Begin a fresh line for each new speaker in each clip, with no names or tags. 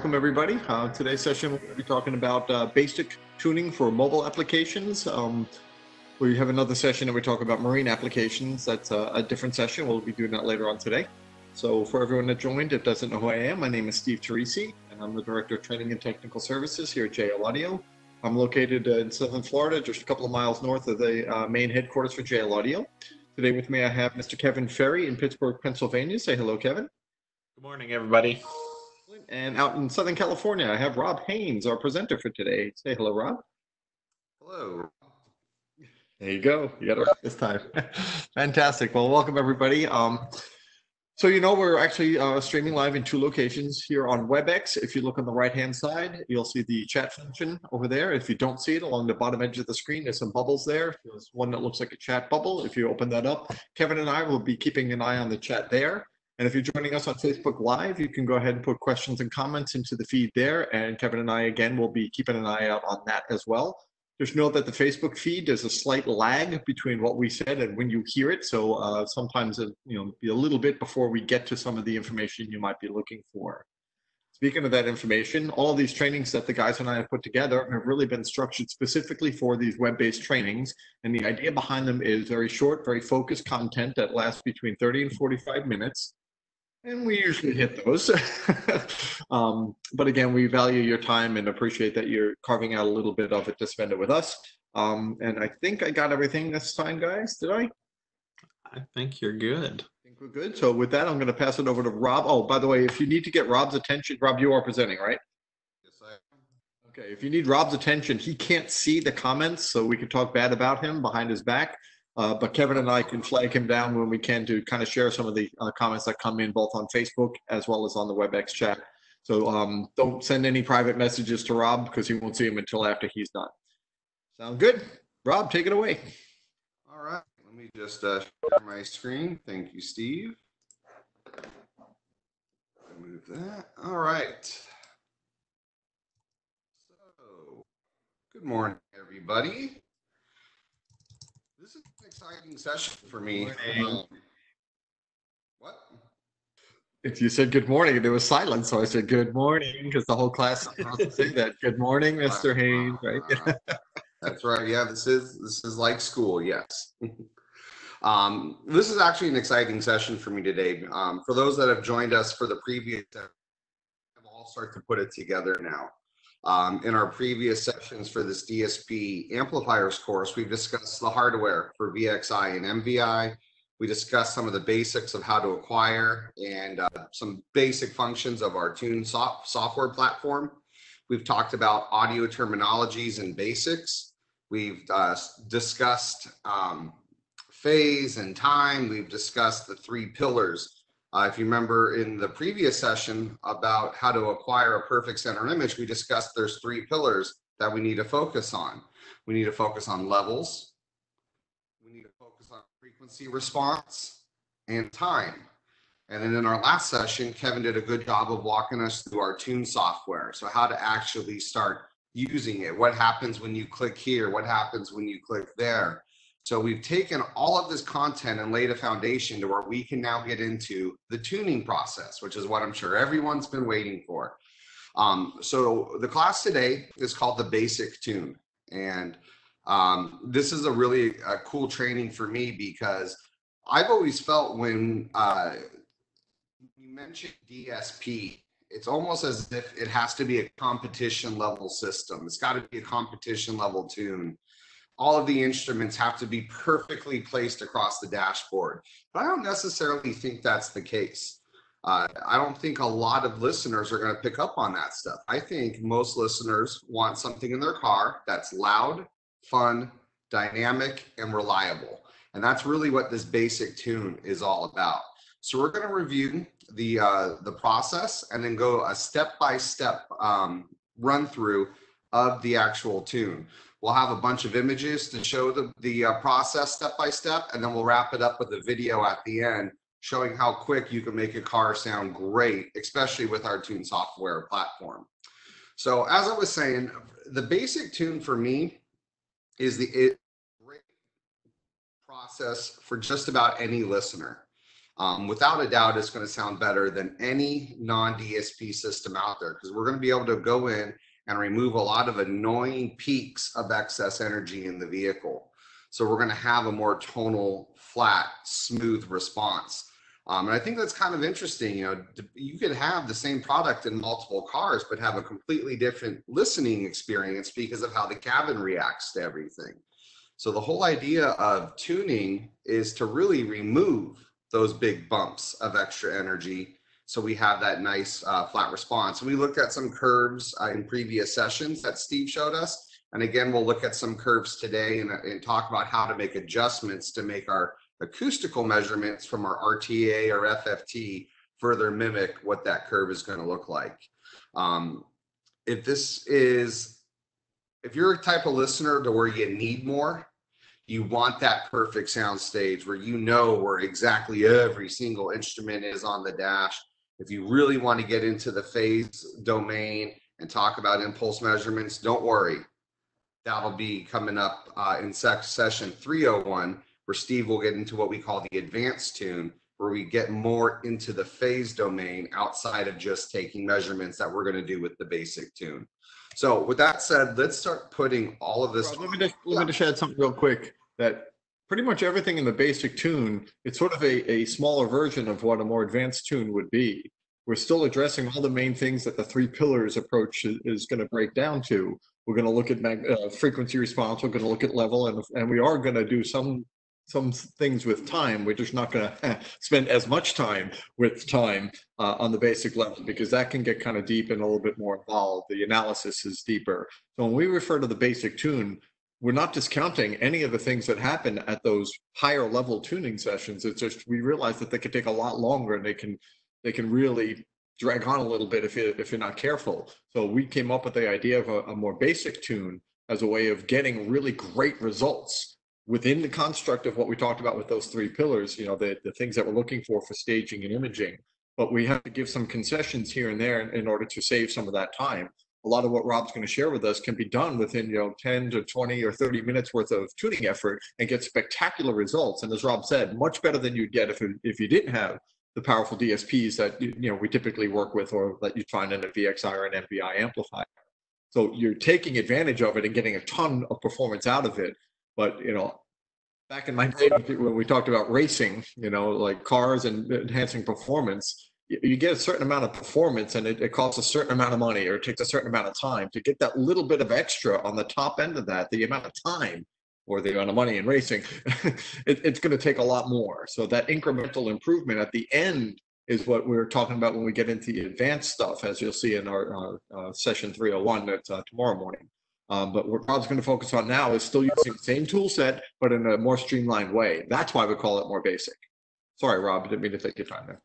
welcome everybody. Uh, today's session we'll be talking about uh, basic tuning for mobile applications. Um, we have another session that we talk about marine applications. That's a, a, different session. We'll be doing that later on today. So for everyone that joined that doesn't know who I am, my name is Steve Turrisi, and I'm the Director of Training and Technical Services here at JL Audio. I'm located uh, in Southern Florida, just a couple of miles north of the uh, main headquarters for JL Audio. Today with me I have Mr. Kevin Ferry in Pittsburgh, Pennsylvania. Say hello, Kevin.
Good morning, everybody.
And out in Southern California, I have Rob Haynes, our presenter for today. Say hello, Rob.
Hello.
There you go. You got it this time. Fantastic. Well, welcome everybody. Um, so you know we're actually uh, streaming live in two locations here on WebEx. If you look on the right-hand side, you'll see the chat function over there. If you don't see it along the bottom edge of the screen, there's some bubbles there. There's one that looks like a chat bubble. If you open that up, Kevin and I will be keeping an eye on the chat there. And if you're joining us on Facebook Live, you can go ahead and put questions and comments into the feed there. And Kevin and I, again, will be keeping an eye out on that as well. Just note that the Facebook feed, there's a slight lag between what we said and when you hear it. So uh, sometimes, it, you know, be a little bit before we get to some of the information you might be looking for. Speaking of that information, all of these trainings that the guys and I have put together have really been structured specifically for these web-based trainings. And the idea behind them is very short, very focused content that lasts between 30 and 45 minutes and we usually hit those. um, but again, we value your time and appreciate that you're carving out a little bit of it to spend it with us. Um, and I think I got everything this time, guys. Did I?
I think you're good.
I think we're good. So with that, I'm going to pass it over to Rob. Oh, by the way, if you need to get Rob's attention, Rob, you are presenting, right?
Yes, I am.
Okay. If you need Rob's attention, he can't see the comments, so we can talk bad about him behind his back. Uh, but Kevin and I can flag him down when we can to kind of share some of the uh, comments that come in both on Facebook as well as on the WebEx chat. So um, don't send any private messages to Rob because he won't see them until after he's done. Sound good? Rob, take it away.
All right. Let me just uh, share my screen. Thank you, Steve. Move that. All right. So, good morning, everybody exciting session for me. Um, what?
If you said good morning and there was silence, so I said good morning because the whole class is saying that. Good morning, Mr. Haynes, right?
That's right. Yeah, this is this is like school. Yes. um, this is actually an exciting session for me today. Um, for those that have joined us for the previous, I'll start to put it together now. Um, in our previous sessions for this DSP amplifiers course, we've discussed the hardware for VXI and MVI. We discussed some of the basics of how to acquire and uh, some basic functions of our TüN soft software platform. We've talked about audio terminologies and basics. We've uh, discussed um, phase and time. We've discussed the three pillars uh, if you remember in the previous session about how to acquire a perfect center image, we discussed there's three pillars that we need to focus on. We need to focus on levels, we need to focus on frequency response, and time. And then in our last session, Kevin did a good job of walking us through our TüN software. So how to actually start using it. What happens when you click here? What happens when you click there? So we've taken all of this content and laid a foundation to where we can now get into the tuning process, which is what I'm sure everyone's been waiting for. Um, so the class today is called the Basic Tune. And um, this is a really a cool training for me because I've always felt when uh, you mention DSP, it's almost as if it has to be a competition level system. It's got to be a competition level tune all of the instruments have to be perfectly placed across the dashboard. But I don't necessarily think that's the case. Uh, I don't think a lot of listeners are going to pick up on that stuff. I think most listeners want something in their car that's loud, fun, dynamic, and reliable. And that's really what this basic tune is all about. So we're going to review the uh, the process and then go a step by step run through of the actual tune. We'll have a bunch of images to show the, the uh, process step by step, and then we'll wrap it up with a video at the end showing how quick you can make a car sound great, especially with our TüN software platform. So as I was saying, the basic tune for me is the process for just about any listener. um, without a doubt, it's going to sound better than any non-DSP system out there because we're going to be able to go in and remove a lot of annoying peaks of excess energy in the vehicle. So we're going to have a more tonal, flat, smooth response. Um, and I think that's kind of interesting. You know, you could have the same product in multiple cars, but have a completely different listening experience because of how the cabin reacts to everything. So the whole idea of tuning is to really remove those big bumps of extra energy. So we have that nice uh, flat response. We looked at some curves uh, in previous sessions that Steve showed us. And again, we'll look at some curves today and, and talk about how to make adjustments to make our acoustical measurements from our RTA or FFT further mimic what that curve is going to look like. Um, if this is, if you're a type of listener to where you need more, you want that perfect sound stage where you know where exactly every single instrument is on the dash. If you really want to get into the phase domain and talk about impulse measurements, don't worry. That'll be coming up uh, in session 301, where Steve will get into what we call the advanced tune, where we get more into the phase domain outside of just taking measurements that we're going to do with the basic tune. So with that said, let's start putting all of this.
let me just let me just add something real quick that pretty much everything in the basic tune, it's sort of a, a smaller version of what a more advanced tune would be. We're still addressing all the main things that the three pillars approach is, is going to break down to. We're going to look at mag, uh, frequency response. We're going to look at level, and and we are going to do some some things with time. We're just not going to spend as much time with time uh, on the basic level because that can get kind of deep and a little bit more involved. The analysis is deeper. So when we refer to the basic tune, we're not discounting any of the things that happen at those higher level tuning sessions. It's just we realize that they can take a lot longer and they can they can really drag on a little bit if you if you're not careful. So we came up with the idea of a, a more basic tune as a way of getting really great results within the construct of what we talked about with those three pillars. You know the the things that we're looking for for staging and imaging. But we have to give some concessions here and there in, in order to save some of that time a lot of what Rob's going to share with us can be done within, you know, 10 to 20 or 30 minutes worth of tuning effort and get spectacular results. And as Rob said, much better than you'd get if, if you didn't have the powerful DSPs that, you know, we typically work with or that you find in a VXI or an MVI amplifier. So you're taking advantage of it and getting a ton of performance out of it. But, you know, back in my day when we talked about racing, you know, like cars and enhancing performance, you get a certain amount of performance and it, it, costs a certain amount of money or it takes a certain amount of time to get that little bit of extra on the top end of that the amount of time or the amount of money in racing it, it's going to take a lot more so that incremental improvement at the end is what we're talking about when we get into the advanced stuff as you'll see in our, our uh, session 301 that's uh, tomorrow morning um, but what Rob's going to focus on now is still using the same tool set, but in a more streamlined way. That's why we call it more basic. Sorry, Rob, didn't mean to take your time there.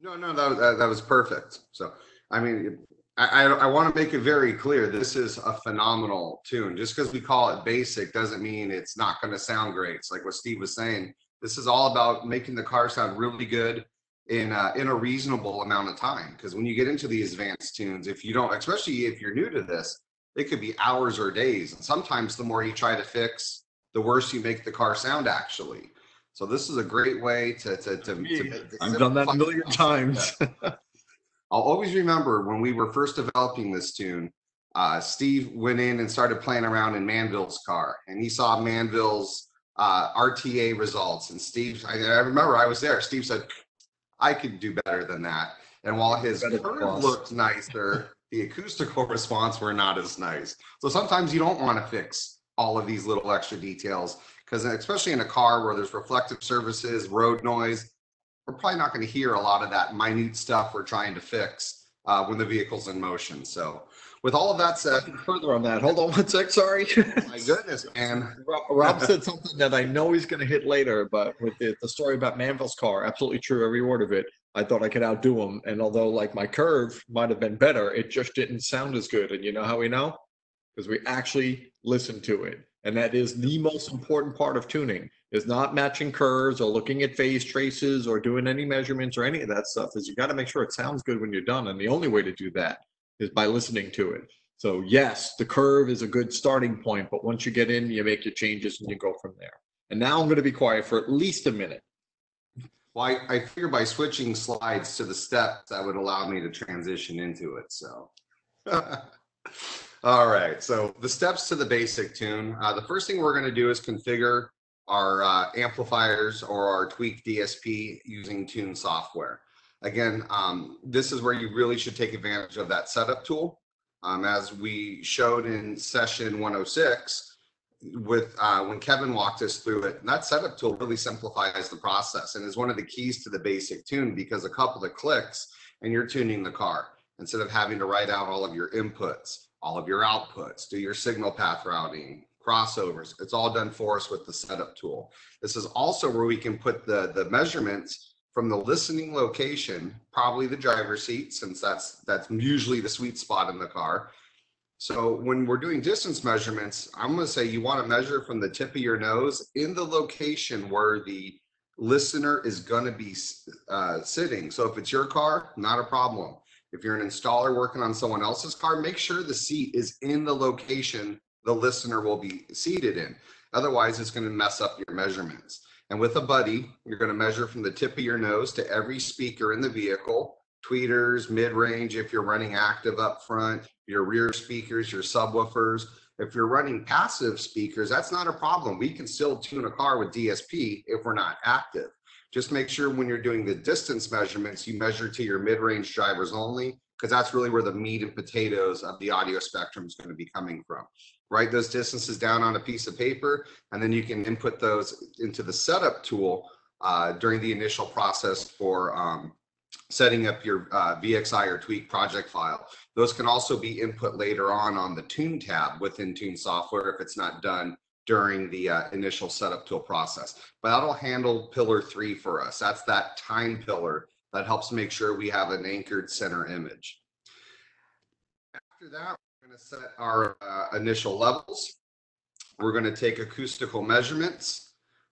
No, no, that, that, that was perfect. So, I mean, I, I, want to make it very clear. This is a phenomenal tune. Just because we call it basic doesn't mean it's not going to sound great. It's like what Steve was saying. This is all about making the car sound really good in a, in a reasonable amount of time. Because when you get into these advanced tunes, if you don't, especially if you're new to this, it could be hours or days. And sometimes the more you try to fix, the worse you make the car sound actually. So this is a great way to to to. to
I've done that a million times.
I'll always remember when we were first developing this tune. Uh, Steve went in and started playing around in Manville's car, and he saw Manville's uh, RTA results. And Steve, I, I, remember I was there. Steve said, "I could do better than that." And while his curve looked nicer, the acoustical response were not as nice. So sometimes you don't want to fix all of these little extra details because especially in a car where there's reflective surfaces, road noise, we're probably not going to hear a lot of that minute stuff we're trying to fix uh, when the vehicle's in motion. So, with all of that said,
further on that, hold on one sec. Sorry.
my goodness, man.
Rob, Rob said something that I know he's going to hit later, but with the, the story about Manville's car, absolutely true, every word of it. I thought I could outdo him, and although like my curve might have been better, it just didn't sound as good. And you know how we know? Because we actually listened to it and that is the most important part of tuning is not matching curves or looking at phase traces or doing any measurements or any of that stuff is you got to make sure it sounds good when you're done. And the only way to do that is by listening to it. So yes the curve is a good starting point but once you get in you make your changes and you go from there. And now i'm going to be quiet for at least a minute.
Well, I, I figure by switching slides to the steps, that would allow me to transition into it, so. All right, so the steps to the basic tune. Uh, the first thing we're gonna do is configure our uh, amplifiers or our TwK DSP using TüN software. Again, um, this is where you really should take advantage of that setup tool. Um, as we showed in session 106, with uh, when Kevin walked us through it, that setup tool really simplifies the process and is one of the keys to the basic tune because a couple of clicks and you're tuning the car instead of having to write out all of your inputs, all of your outputs, do your signal path routing, crossovers. It's all done for us with the setup tool. This is also where we can put the, the measurements from the listening location, probably the driver's seat, since that's that's usually the sweet spot in the car, so when we're doing distance measurements, I'm going to say you want to measure from the tip of your nose in the location where the listener is going to be uh, sitting. So if it's your car, not a problem. If you're an installer working on someone else's car, make sure the seat is in the location the listener will be seated in. Otherwise, it's going to mess up your measurements. And with a buddy, you're going to measure from the tip of your nose to every speaker in the vehicle tweeters, mid-range if you're running active up front, your rear speakers, your subwoofers. If you're running passive speakers, that's not a problem. We can still tune a car with DSP if we're not active. Just make sure when you're doing the distance measurements, you measure to your mid-range drivers only, because that's really where the meat and potatoes of the audio spectrum is going to be coming from. Write those distances down on a piece of paper, and then you can input those into the setup tool uh, during the initial process for um, setting up your uh, VXI or TwK project file. Those can also be input later on on the Tune tab within TüN software if it's not done during the uh, initial setup tool process. But that'll handle pillar three for us. That's that time pillar that helps make sure we have an anchored center image. After that, we're going to set our uh, initial levels. We're going to take acoustical measurements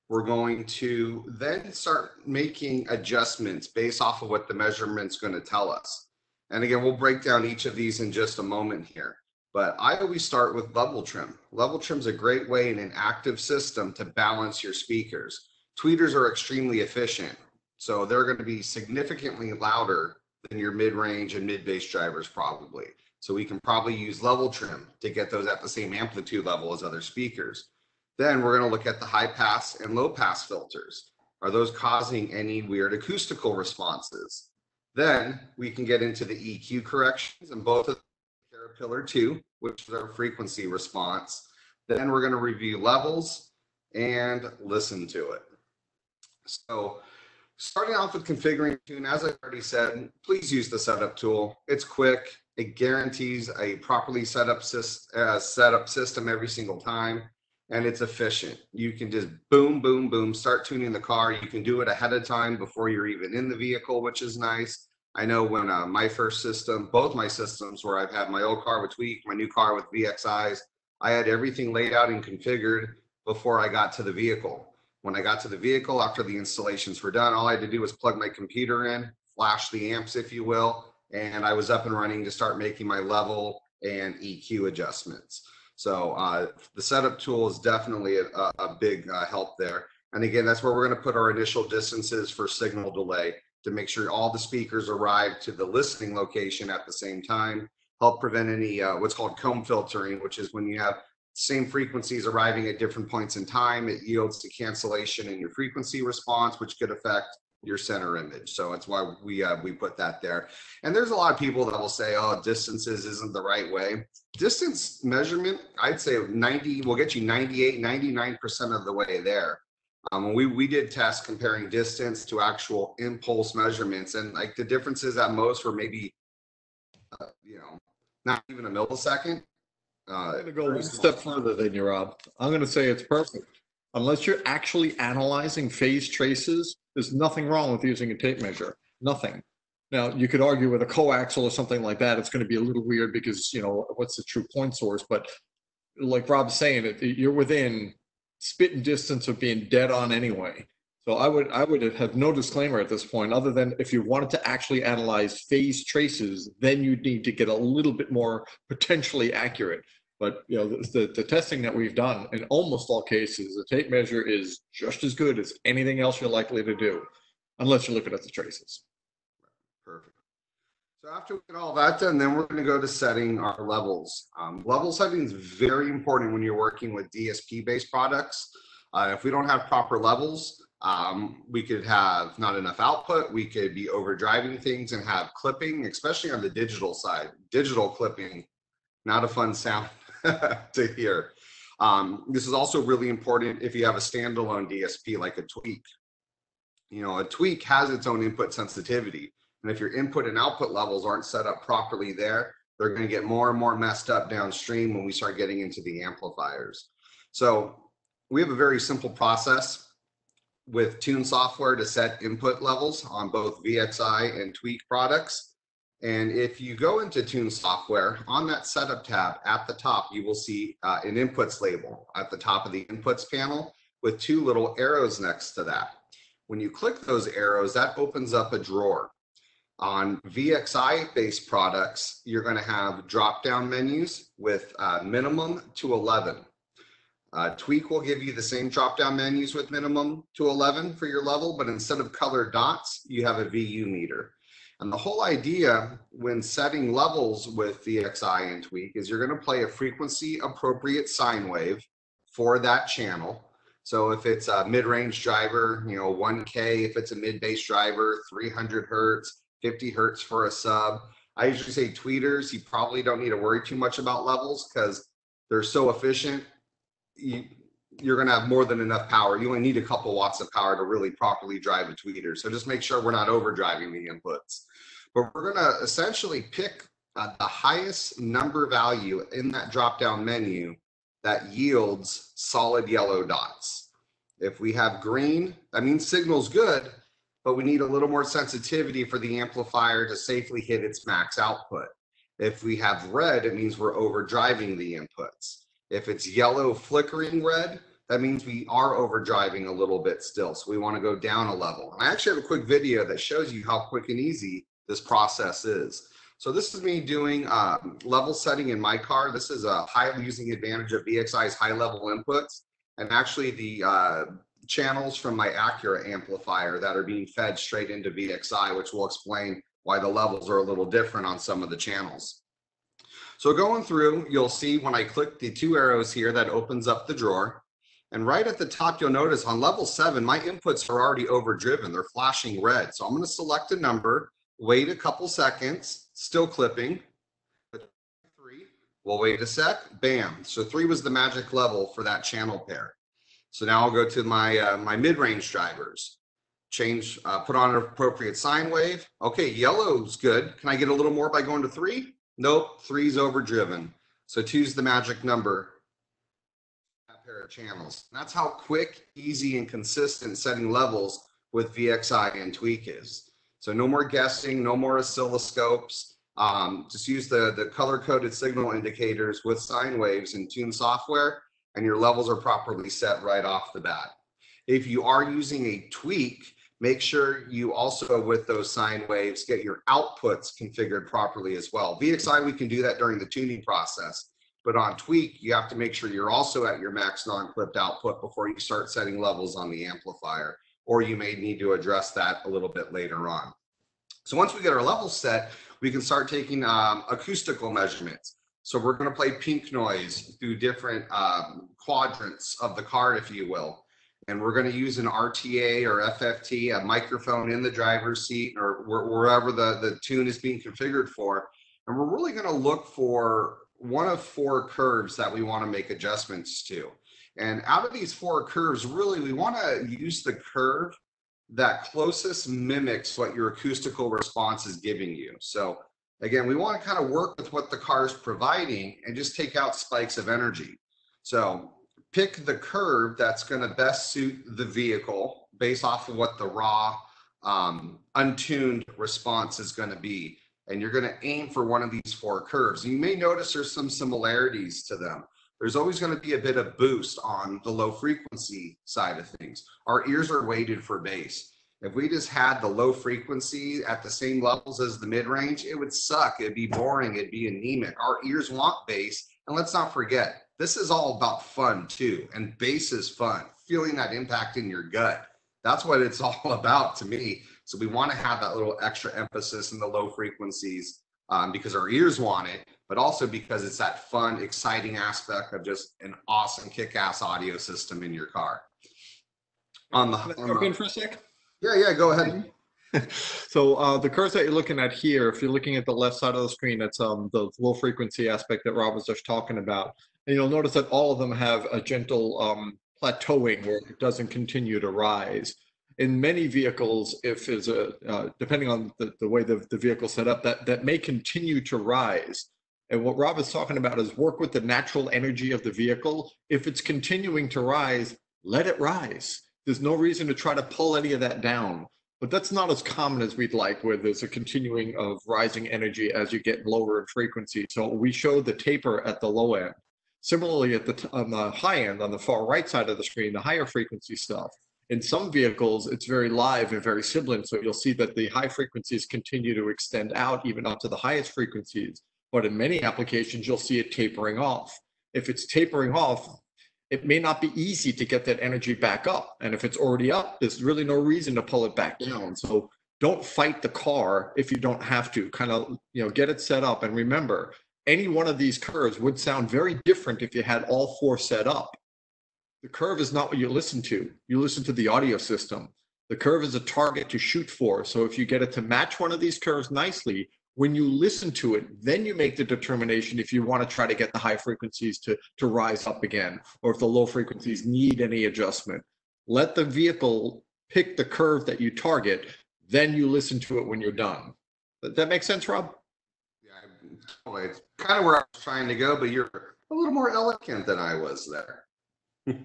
we're going to then start making adjustments based off of what the measurement's going to tell us. And again, we'll break down each of these in just a moment here. But I always start with level trim. Level trim is a great way in an active system to balance your speakers. Tweeters are extremely efficient, so they're going to be significantly louder than your mid-range and mid-bass drivers probably. So we can probably use level trim to get those at the same amplitude level as other speakers. Then we're going to look at the high pass and low pass filters. Are those causing any weird acoustical responses? Then we can get into the EQ corrections and both of pillar two, which is our frequency response. Then we're going to review levels and listen to it. So starting off with configuring tune, as I already said, please use the setup tool. It's quick. It guarantees a properly set up, uh, set up system every single time and it's efficient. You can just boom, boom, boom, start tuning the car. You can do it ahead of time before you're even in the vehicle, which is nice. I know when uh, my first system, both my systems, where I've had my old car with TwK, my new car with VXIs, I had everything laid out and configured before I got to the vehicle. When I got to the vehicle, after the installations were done, all I had to do was plug my computer in, flash the amps, if you will, and I was up and running to start making my level and EQ adjustments. So uh, the setup tool is definitely a, a big uh, help there. And again, that's where we're going to put our initial distances for signal delay to make sure all the speakers arrive to the listening location at the same time, help prevent any uh, what's called comb filtering, which is when you have same frequencies arriving at different points in time, it yields to cancellation in your frequency response, which could affect your center image. So that's why we uh, we put that there. And there's a lot of people that will say, "Oh, distances isn't the right way." Distance measurement, I'd say 90 will get you 98, 99 percent of the way there. Um, we we did tests comparing distance to actual impulse measurements, and like the differences at most were maybe, uh, you know, not even a millisecond.
Uh, I'm going to go one step further than you, Rob. I'm going to say it's perfect. Unless you're actually analyzing phase traces, there's nothing wrong with using a tape measure. Nothing. Now, you could argue with a coaxial or something like that, it's going to be a little weird because, you know, what's the true point source? But like Rob's saying, it, you're within spitting distance of being dead on anyway. So I would I would have no disclaimer at this point, other than if you wanted to actually analyze phase traces, then you'd need to get a little bit more potentially accurate. But you know, the, the testing that we've done in almost all cases, the tape measure is just as good as anything else you're likely to do. unless you're looking at the traces.
Perfect. So after we get all that done, then we're going to go to setting our levels. Um, level setting is very important when you're working with DSP-based products. Uh, if we don't have proper levels, um, we could have not enough output. We could be overdriving things and have clipping, especially on the digital side. Digital clipping, not a fun sound to hear. Um, this is also really important if you have a standalone DSP like a TwK. You know, a TwK has its own input sensitivity. And if your input and output levels aren't set up properly there, they're going to get more and more messed up downstream when we start getting into the amplifiers. So we have a very simple process with TüN software to set input levels on both VXI and TwK products. And if you go into TüN software on that setup tab at the top, you will see uh, an inputs label at the top of the inputs panel with two little arrows next to that. When you click those arrows, that opens up a drawer. On VXI based products, you're going to have drop down menus with uh, minimum to 11. Uh, TwK will give you the same drop down menus with minimum to 11 for your level, but instead of colored dots, you have a VU meter. And the whole idea when setting levels with VXI and TwK is you're going to play a frequency appropriate sine wave for that channel. So if it's a mid-range driver, you know, 1K, if it's a mid-bass driver, 300 hertz, 50 hertz for a sub. I usually say tweeters, you probably don't need to worry too much about levels because they're so efficient. You, you're going to have more than enough power. You only need a couple watts of power to really properly drive a tweeter. So just make sure we're not overdriving the inputs. But we're going to essentially pick uh, the highest number value in that drop down menu that yields solid yellow dots. If we have green, that means signal's good, but we need a little more sensitivity for the amplifier to safely hit its max output. If we have red, it means we're overdriving the inputs. If it's yellow flickering red, that means we are overdriving a little bit still. So we want to go down a level. And I actually have a quick video that shows you how quick and easy this process is. So this is me doing um, level setting in my car. This is a high using advantage of VXI's high level inputs. And actually the uh, channels from my Acura amplifier that are being fed straight into VXI, which will explain why the levels are a little different on some of the channels. So going through, you'll see when I click the two arrows here that opens up the drawer. And right at the top, you'll notice on level seven, my inputs are already overdriven. They're flashing red. So I'm going to select a number, wait a couple seconds, still clipping. Three, we'll wait a sec, bam. So three was the magic level for that channel pair. So now I'll go to my, uh, my mid-range drivers, change, uh, put on an appropriate sine wave. Okay, yellow's good. Can I get a little more by going to three? Nope, three's overdriven. So two's the magic number. That pair of channels. And that's how quick, easy, and consistent setting levels with VXI and TwK is. So no more guessing, no more oscilloscopes. Um, just use the, the color-coded signal indicators with sine waves in TüN software and your levels are properly set right off the bat. If you are using a TwK, make sure you also with those sine waves get your outputs configured properly as well. VXI, we can do that during the tuning process, but on TwK, you have to make sure you're also at your max non-clipped output before you start setting levels on the amplifier, or you may need to address that a little bit later on. So once we get our levels set, we can start taking um, acoustical measurements. So we're going to play pink noise through different um, quadrants of the card, if you will. And we're going to use an RTA or FFT, a microphone in the driver's seat or wherever the, the tune is being configured for. And we're really going to look for one of four curves that we want to make adjustments to. And out of these four curves, really, we want to use the curve that closest mimics what your acoustical response is giving you. So Again, we want to kind of work with what the car is providing and just take out spikes of energy. So pick the curve that's going to best suit the vehicle based off of what the raw, um, untuned response is going to be. And you're going to aim for one of these four curves. And you may notice there's some similarities to them. There's always going to be a bit of boost on the low frequency side of things. Our ears are weighted for bass. If we just had the low frequency at the same levels as the mid range, it would suck. It'd be boring. It'd be anemic. Our ears want bass. And let's not forget, this is all about fun too. And bass is fun. Feeling that impact in your gut. That's what it's all about to me. So we want to have that little extra emphasis in the low frequencies um, because our ears want it, but also because it's that fun, exciting aspect of just an awesome kick-ass audio system in your car.
On the, on the in for a sec.
Yeah, yeah, go ahead.
so uh, the curves that you're looking at here, if you're looking at the left side of the screen, that's um, the low frequency aspect that Rob was just talking about. And you'll notice that all of them have a gentle um, plateauing where it doesn't continue to rise. In many vehicles, if is a uh, depending on the, the way the, the vehicle set up, that that may continue to rise. And what Rob is talking about is work with the natural energy of the vehicle. If it's continuing to rise, let it rise. There's no reason to try to pull any of that down. But that's not as common as we'd like, where there's a continuing of rising energy as you get lower in frequency. So we showed the taper at the low end. Similarly, at the on the high end, on the far right side of the screen, the higher frequency stuff. In some vehicles, it's very live and very sibilant. So you'll see that the high frequencies continue to extend out even up to the highest frequencies. But in many applications, you'll see it tapering off. If it's tapering off, it may not be easy to get that energy back up. And if it's already up, there's really no reason to pull it back down. So don't fight the car if you don't have to. Kind of, you know, get it set up. And remember, any one of these curves would sound very different if you had all four set up. The curve is not what you listen to. You listen to the audio system. The curve is a target to shoot for. So if you get it to match one of these curves nicely, when you listen to it, then you make the determination if you want to try to get the high frequencies to, to rise up again, or if the low frequencies need any adjustment. Let the vehicle pick the curve that you target, then you listen to it when you're done. Does that make sense, Rob?
Yeah, it's kind of where I was trying to go, but you're a little more elegant than I was there.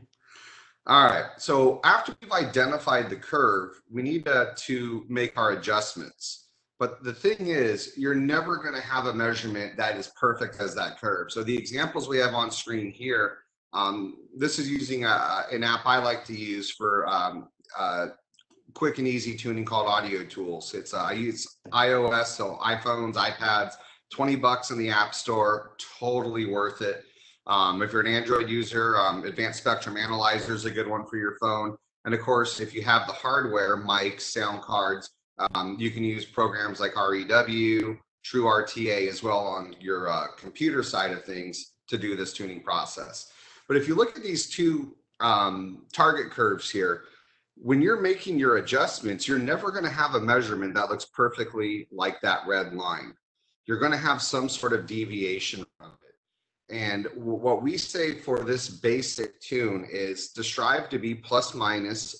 All right. So after we've identified the curve, we need to, to make our adjustments. But the thing is, you're never going to have a measurement that is perfect as that curve. So the examples we have on screen here, um, this is using a, an app I like to use for um, uh, quick and easy tuning called Audio Tools. It's uh, I use iOS, so iPhones, iPads, 20 bucks in the App Store, totally worth it. Um, if you're an Android user, um, Advanced Spectrum Analyzer is a good one for your phone. And of course, if you have the hardware, mics, sound cards, um, you can use programs like REW, True RTA as well on your uh, computer side of things to do this tuning process. But if you look at these two um, target curves here, when you're making your adjustments, you're never going to have a measurement that looks perfectly like that red line. You're going to have some sort of deviation from it. And what we say for this basic tune is to strive to be plus minus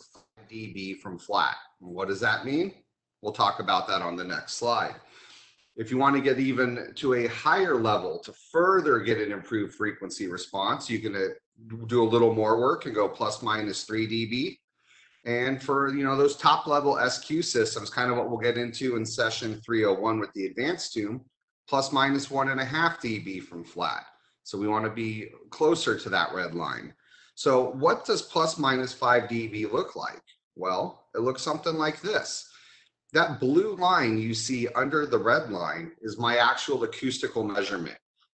dB from flat. What does that mean? We'll talk about that on the next slide. If you want to get even to a higher level to further get an improved frequency response, you can uh, do a little more work and go plus minus 3 dB. And for you know those top level SQ systems, kind of what we'll get into in session 301 with the advanced tune, plus minus one and a half dB from flat. So we want to be closer to that red line. So what does plus minus 5 dB look like? Well, it looks something like this that blue line you see under the red line is my actual acoustical measurement.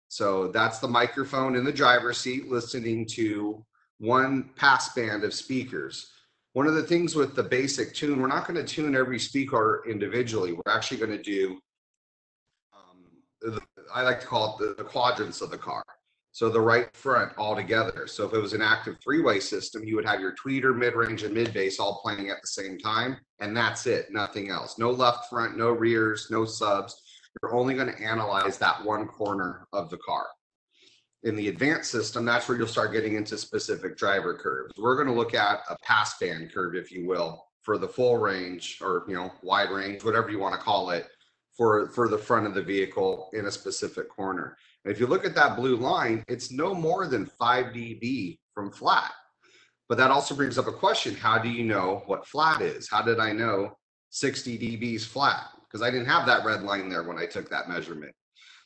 So that's the microphone in the driver's seat listening to one passband of speakers. One of the things with the basic tune, we're not going to tune every speaker individually. We're actually going to do, um, the, I like to call it the, the quadrants of the car. So the right front all together. So if it was an active three-way system, you would have your tweeter, mid-range, and mid-bass all playing at the same time, and that's it, nothing else. No left front, no rears, no subs. You're only going to analyze that one corner of the car. In the advanced system, that's where you'll start getting into specific driver curves. We're going to look at a passband curve, if you will, for the full range or you know wide range, whatever you want to call it, for for the front of the vehicle in a specific corner. And if you look at that blue line, it's no more than 5 dB from flat. But that also brings up a question. How do you know what flat is? How did I know 60 dB is flat? Because I didn't have that red line there when I took that measurement.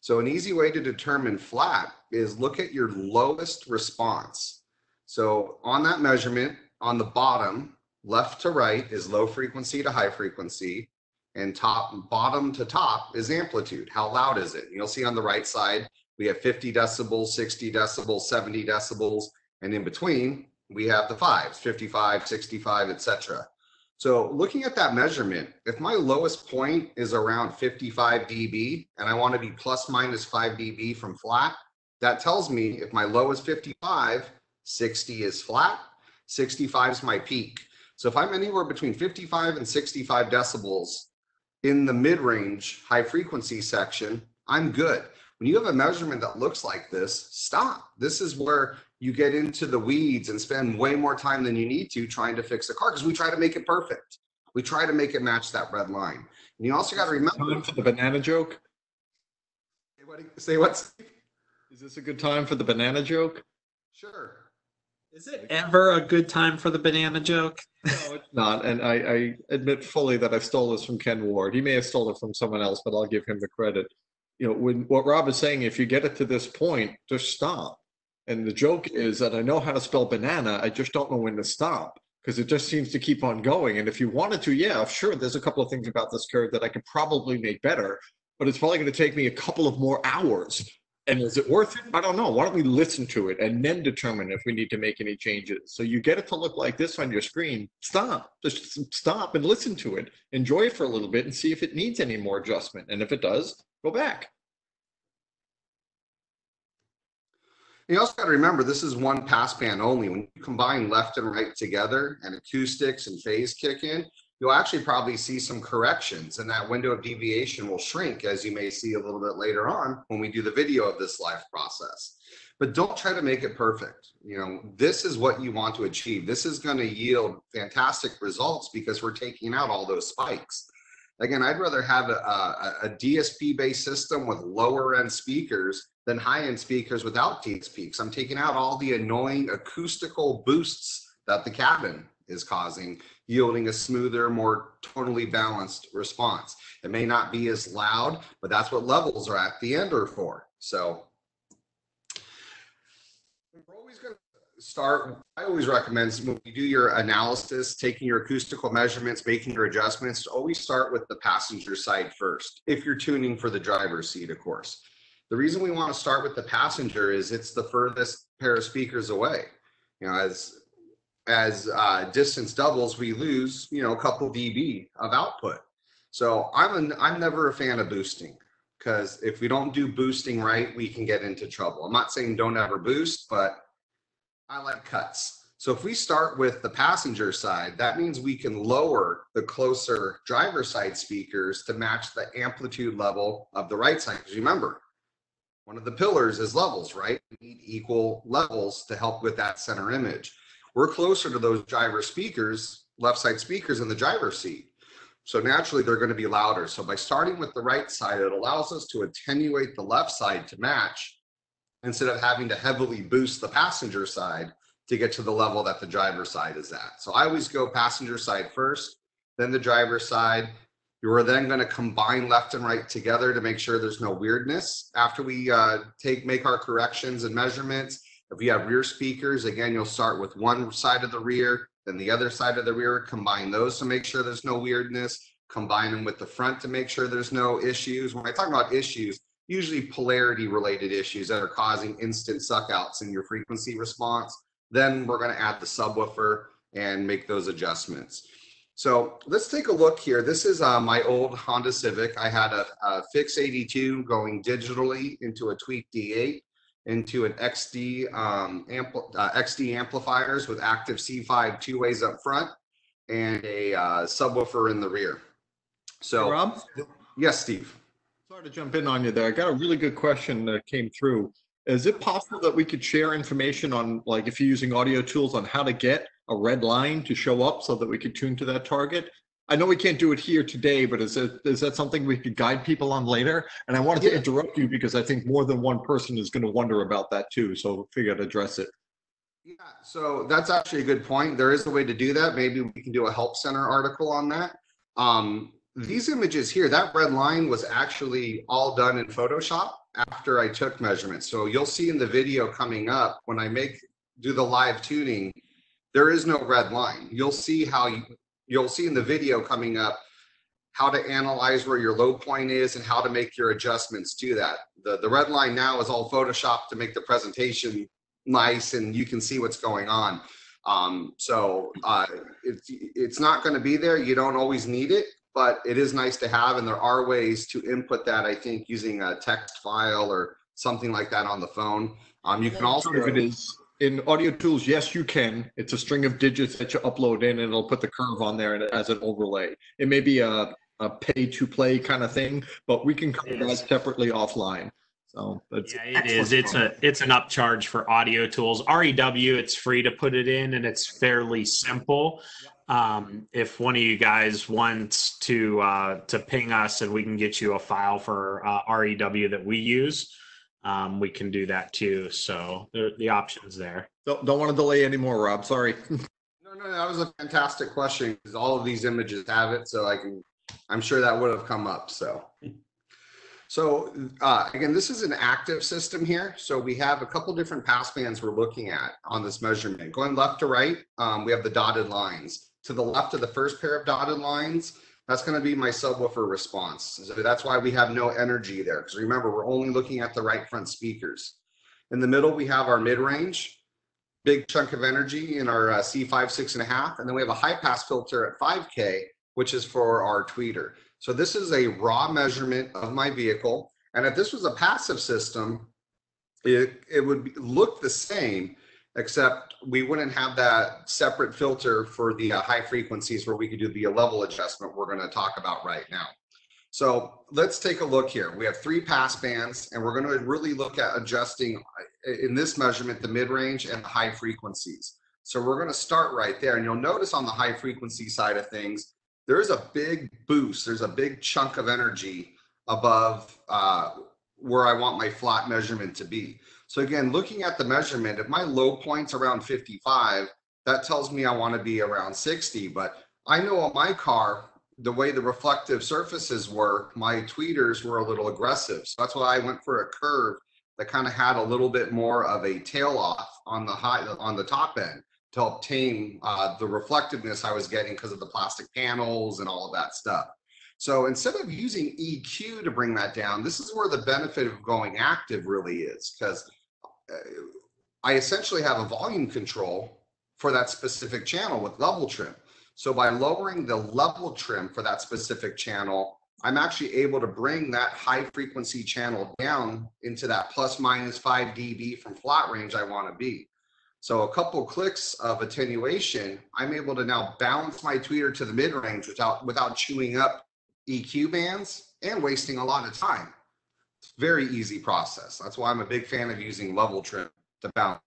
So an easy way to determine flat is look at your lowest response. So on that measurement, on the bottom, left to right is low frequency to high frequency and top bottom to top is amplitude. How loud is it? You'll see on the right side, we have 50 decibels, 60 decibels, 70 decibels, and in between we have the fives, 55, 65, etc. So looking at that measurement, if my lowest point is around 55 dB and I want to be plus minus 5 dB from flat, that tells me if my low is 55, 60 is flat, 65 is my peak. So if I'm anywhere between 55 and 65 decibels in the mid-range high frequency section, I'm good. When you have a measurement that looks like this, stop. This is where you get into the weeds and spend way more time than you need to trying to fix the car because we try to make it perfect. We try to make it match that red line. And you also got to remember
Time for the banana joke.
Say what? Say what?
Is this a good time for the banana joke?
Sure.
Is it ever a good time for the banana joke?
No, it's not. And I, I admit fully that I stole this from Ken Ward. He may have stole it from someone else, but I'll give him the credit. You know, when what Rob is saying, if you get it to this point, just stop. And the joke is that I know how to spell banana, I just don't know when to stop because it just seems to keep on going. And if you wanted to, yeah, sure, there's a couple of things about this curve that I could probably make better, but it's probably going to take me a couple of more hours. And is it worth it? I don't know. Why don't we listen to it and then determine if we need to make any changes? So you get it to look like this on your screen. Stop. Just stop and listen to it. Enjoy it for a little bit and see if it needs any more adjustment. And if it does, go back.
You also got to remember this is one passband only. When you combine left and right together and acoustics and phase kick in, you'll actually probably see some corrections and that window of deviation will shrink as you may see a little bit later on when we do the video of this live process. But don't try to make it perfect. You know, this is what you want to achieve. This is going to yield fantastic results because we're taking out all those spikes. Again, I'd rather have a, a, a DSP based system with lower end speakers than high end speakers without DSP. Because I'm taking out all the annoying acoustical boosts that the cabin is causing, yielding a smoother, more tonally balanced response. It may not be as loud, but that's what levels are at the end are for. So we're always going to start i always recommend when you do your analysis taking your acoustical measurements making your adjustments always start with the passenger side first if you're tuning for the driver's seat of course. The reason we want to start with the passenger is it's the furthest pair of speakers away. You know as as uh, distance doubles we lose you know a couple db of output. So i'm an, i'm never a fan of boosting because if we don't do boosting right we can get into trouble. I'm not saying don't ever boost but I like cuts. So if we start with the passenger side, that means we can lower the closer driver side speakers to match the amplitude level of the right side. Because remember, one of the pillars is levels, right? We need equal levels to help with that center image. We're closer to those driver speakers, left side speakers in the driver's seat. So naturally, they're going to be louder. So by starting with the right side, it allows us to attenuate the left side to match instead of having to heavily boost the passenger side to get to the level that the driver side is at. So I always go passenger side first, then the driver side. You are then going to combine left and right together to make sure there's no weirdness. After we uh, take make our corrections and measurements, if you have rear speakers, again, you'll start with one side of the rear, then the other side of the rear, combine those to make sure there's no weirdness, combine them with the front to make sure there's no issues. When I talk about issues, usually polarity related issues that are causing instant suckouts in your frequency response. Then we're going to add the subwoofer and make those adjustments. So let's take a look here. This is uh, my old Honda Civic. I had a, a FiX 82 going digitally into a TwK D8 into an XD um, ampl uh, XD amplifiers with active C5 two ways up front and a uh, subwoofer in the rear. So,
Rob?
yes, Steve.
Sorry to jump in on you there. I got a really good question that came through. Is it possible that we could share information on, like, if you're using audio tools, on how to get a red line to show up so that we could tune to that target? I know we can't do it here today, but is it is that something we could guide people on later? And I wanted to interrupt you because I think more than one person is going to wonder about that too. So figure I'd address it.
Yeah, so that's actually a good point. There is a way to do that. Maybe we can do a help center article on that. Um, these images here, that red line was actually all done in Photoshop after I took measurements. So you'll see in the video coming up when I make do the live tuning, there is no red line. You'll see how you you'll see in the video coming up how to analyze where your low point is and how to make your adjustments to that. The the red line now is all Photoshop to make the presentation nice and you can see what's going on. Um, so uh, it's it's not going to be there. You don't always need it, but it is nice to have, and there are ways to input that. I think using a text file or something like that on the phone. Um, you can also
if it is in audio tools, yes, you can. It's a string of digits that you upload in, and it'll put the curve on there and as an overlay. It may be a, a pay to play kind of thing, but we can cover that separately offline. So that's
Yeah, it is. It's a it's an upcharge for audio tools. REW, it's free to put it in, and it's fairly simple. Um, if one of you guys wants to uh, to ping us, and we can get you a file for uh, REW that we use, um, we can do that too. So the the options there.
don't, don't want to delay anymore, Rob. Sorry.
No, no, that was a fantastic question because all of these images have it, so I can. I'm sure that would have come up. So, so uh, again, this is an active system here. So we have a couple different pass bands we're looking at on this measurement. Going left to right, um, we have the dotted lines. To the left of the first pair of dotted lines, that's going to be my subwoofer response. So that's why we have no energy there. Because remember, we're only looking at the right front speakers. In the middle, we have our mid range big chunk of energy in our uh, C5 six and a half, and then we have a high pass filter at 5K, which is for our tweeter. So this is a raw measurement of my vehicle, and if this was a passive system, it it would look the same, except we wouldn't have that separate filter for the uh, high frequencies where we could do the level adjustment we're going to talk about right now. So let's take a look here. We have three pass bands, and we're going to really look at adjusting uh, in this measurement the mid range and the high frequencies. So we're going to start right there. And you'll notice on the high frequency side of things, there is a big boost. There's a big chunk of energy above uh, where I want my flat measurement to be. So again, looking at the measurement, if my low point's around 55, that tells me I want to be around 60. But I know on my car, the way the reflective surfaces work, my tweeters were a little aggressive. So that's why I went for a curve that kind of had a little bit more of a tail off on the high on the top end to obtain uh, the reflectiveness I was getting because of the plastic panels and all of that stuff. So instead of using EQ to bring that down, this is where the benefit of going active really is because I essentially have a volume control for that specific channel with level trim. So by lowering the level trim for that specific channel, I'm actually able to bring that high frequency channel down into that plus minus 5 dB from flat range I want to be. So a couple clicks of attenuation, I'm able to now balance my tweeter to the mid range without without chewing up EQ bands and wasting a lot of time. Very easy process. That's why I'm a big fan of using level trim to balance.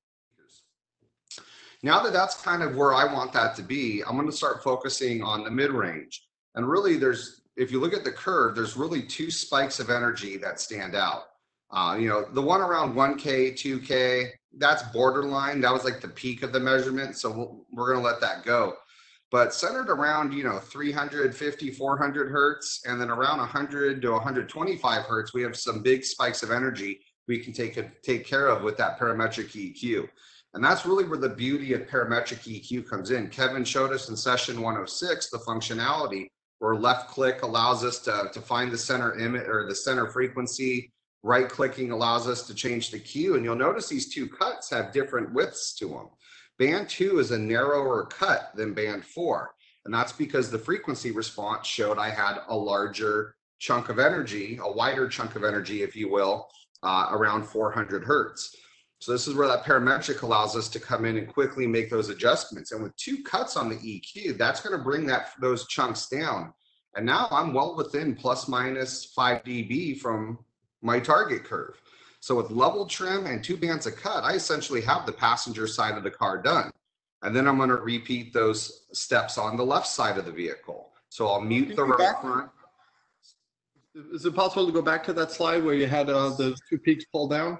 Now that that's kind of where I want that to be, I'm going to start focusing on the mid range. And really, there's if you look at the curve, there's really two spikes of energy that stand out. Uh, you know, the one around 1K, 2K, that's borderline. That was like the peak of the measurement. So we'll, we're going to let that go. But centered around, you know, 350, 400 hertz, and then around 100 to 125 hertz, we have some big spikes of energy we can take a, take care of with that parametric EQ. And that's really where the beauty of parametric EQ comes in. Kevin showed us in session 106 the functionality where left click allows us to, to find the center image or the center frequency. Right clicking allows us to change the Q. And you'll notice these two cuts have different widths to them. Band two is a narrower cut than band four. And that's because the frequency response showed I had a larger chunk of energy, a wider chunk of energy, if you will, uh, around 400 hertz. So this is where that parametric allows us to come in and quickly make those adjustments. And with two cuts on the EQ, that's going to bring that those chunks down. And now I'm well within plus minus 5 dB from my target curve. So with level trim and two bands of cut, I essentially have the passenger side of the car done. And then I'm going to repeat those steps on the left side of the vehicle. So I'll mute the right front.
Is it possible to go back to that slide where you had uh, those two peaks pulled down?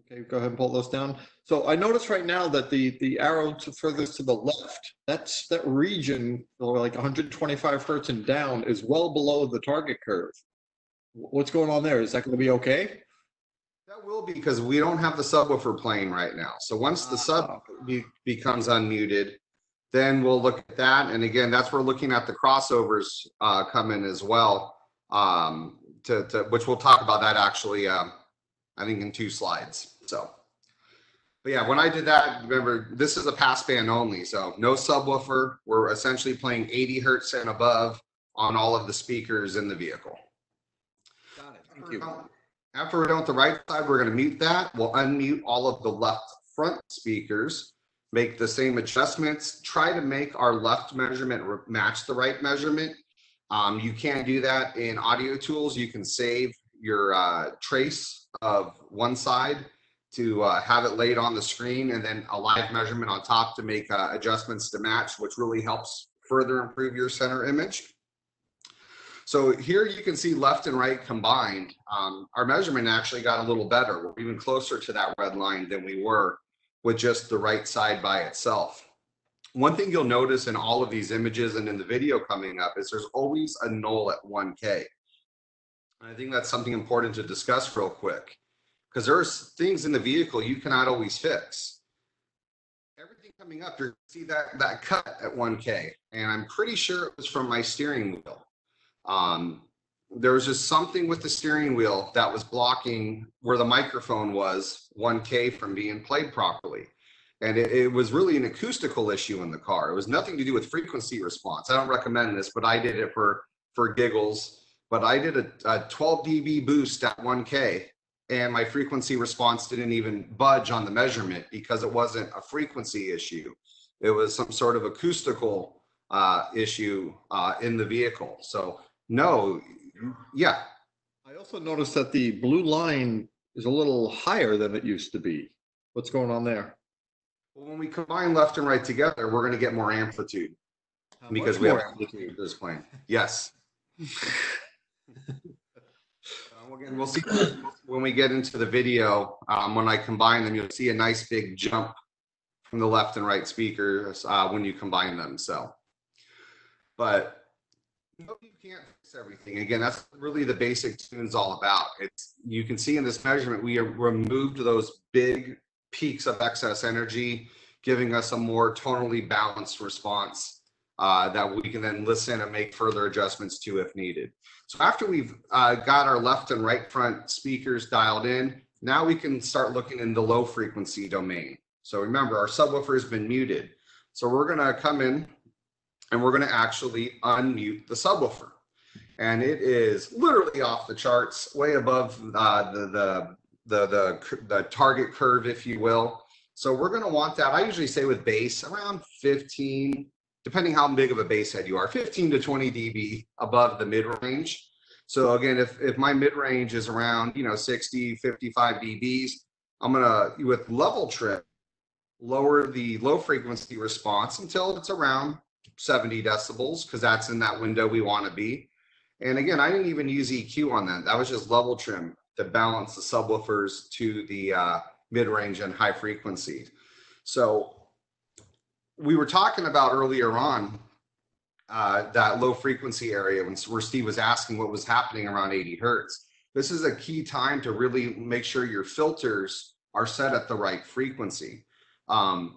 Okay, go ahead and pull those down. So I notice right now that the the arrow to furthest to the left, that's that region, or like 125 hertz and down, is well below the target curve. What's going on there? Is that going to be okay?
That will be because we don't have the subwoofer playing right now. So once the sub be, becomes unmuted, then we'll look at that. And again, that's where looking at the crossovers uh, come in as well. Um, to, to which we'll talk about that actually. Um, I think in two slides. So, But yeah, when I did that, remember, this is a passband only, so no subwoofer. We're essentially playing 80 hertz and above on all of the speakers in the vehicle.
Got it. Thank you.
After we're done with the right side, we're going to mute that. We'll unmute all of the left front speakers, make the same adjustments, try to make our left measurement match the right measurement. Um, you can't do that in audio tools. You can save your uh, trace of one side to uh, have it laid on the screen and then a live measurement on top to make uh, adjustments to match, which really helps further improve your center image. So here you can see left and right combined. Um, our measurement actually got a little better. We're even closer to that red line than we were with just the right side by itself. One thing you'll notice in all of these images and in the video coming up is there's always a null at 1K. And I think that's something important to discuss real quick because there's things in the vehicle you cannot always fix. Everything coming up, you're see that that cut at 1K, and I'm pretty sure it was from my steering wheel. Um, there was just something with the steering wheel that was blocking where the microphone was 1K from being played properly. And it, it was really an acoustical issue in the car. It was nothing to do with frequency response. I don't recommend this, but I did it for for giggles. But I did a, a 12 dB boost at 1K, and my frequency response didn't even budge on the measurement because it wasn't a frequency issue. It was some sort of acoustical uh, issue uh, in the vehicle. So no, yeah,
I also noticed that the blue line is a little higher than it used to be. What's going on there?
Well, when we combine left and right together, we're going to get more amplitude
How
because we have amplitude this plane. Yes. Uh, Again, we'll see when we get into the video, um, when I combine them, you'll see a nice big jump from the left and right speakers, uh, when you combine them, so. But no, you can't everything. Again, that's really the basic tune's all about. It's, you can see in this measurement, we removed those big peaks of excess energy, giving us a more tonally balanced response uh, that we can then listen and make further adjustments to if needed. So after we've uh, got our left and right front speakers dialed in, now we can start looking in the low frequency domain. So remember, our subwoofer has been muted. So we're going to come in and we're going to actually unmute the subwoofer. And it is literally off the charts, way above uh, the, the, the, the, the target curve, if you will. So we're going to want that. I usually say with bass around 15, depending how big of a bass head you are, 15 to 20 dB above the mid range. So again, if, if my mid range is around, you know, 60, 55 dBs, I'm going to, with level trim, lower the low frequency response until it's around 70 decibels, because that's in that window we want to be. And again, I didn't even use EQ on that. That was just level trim to balance the subwoofers to the uh, mid range and high frequency. So we were talking about earlier on uh, that low frequency area when, where Steve was asking what was happening around 80 hertz. This is a key time to really make sure your filters are set at the right frequency. Um,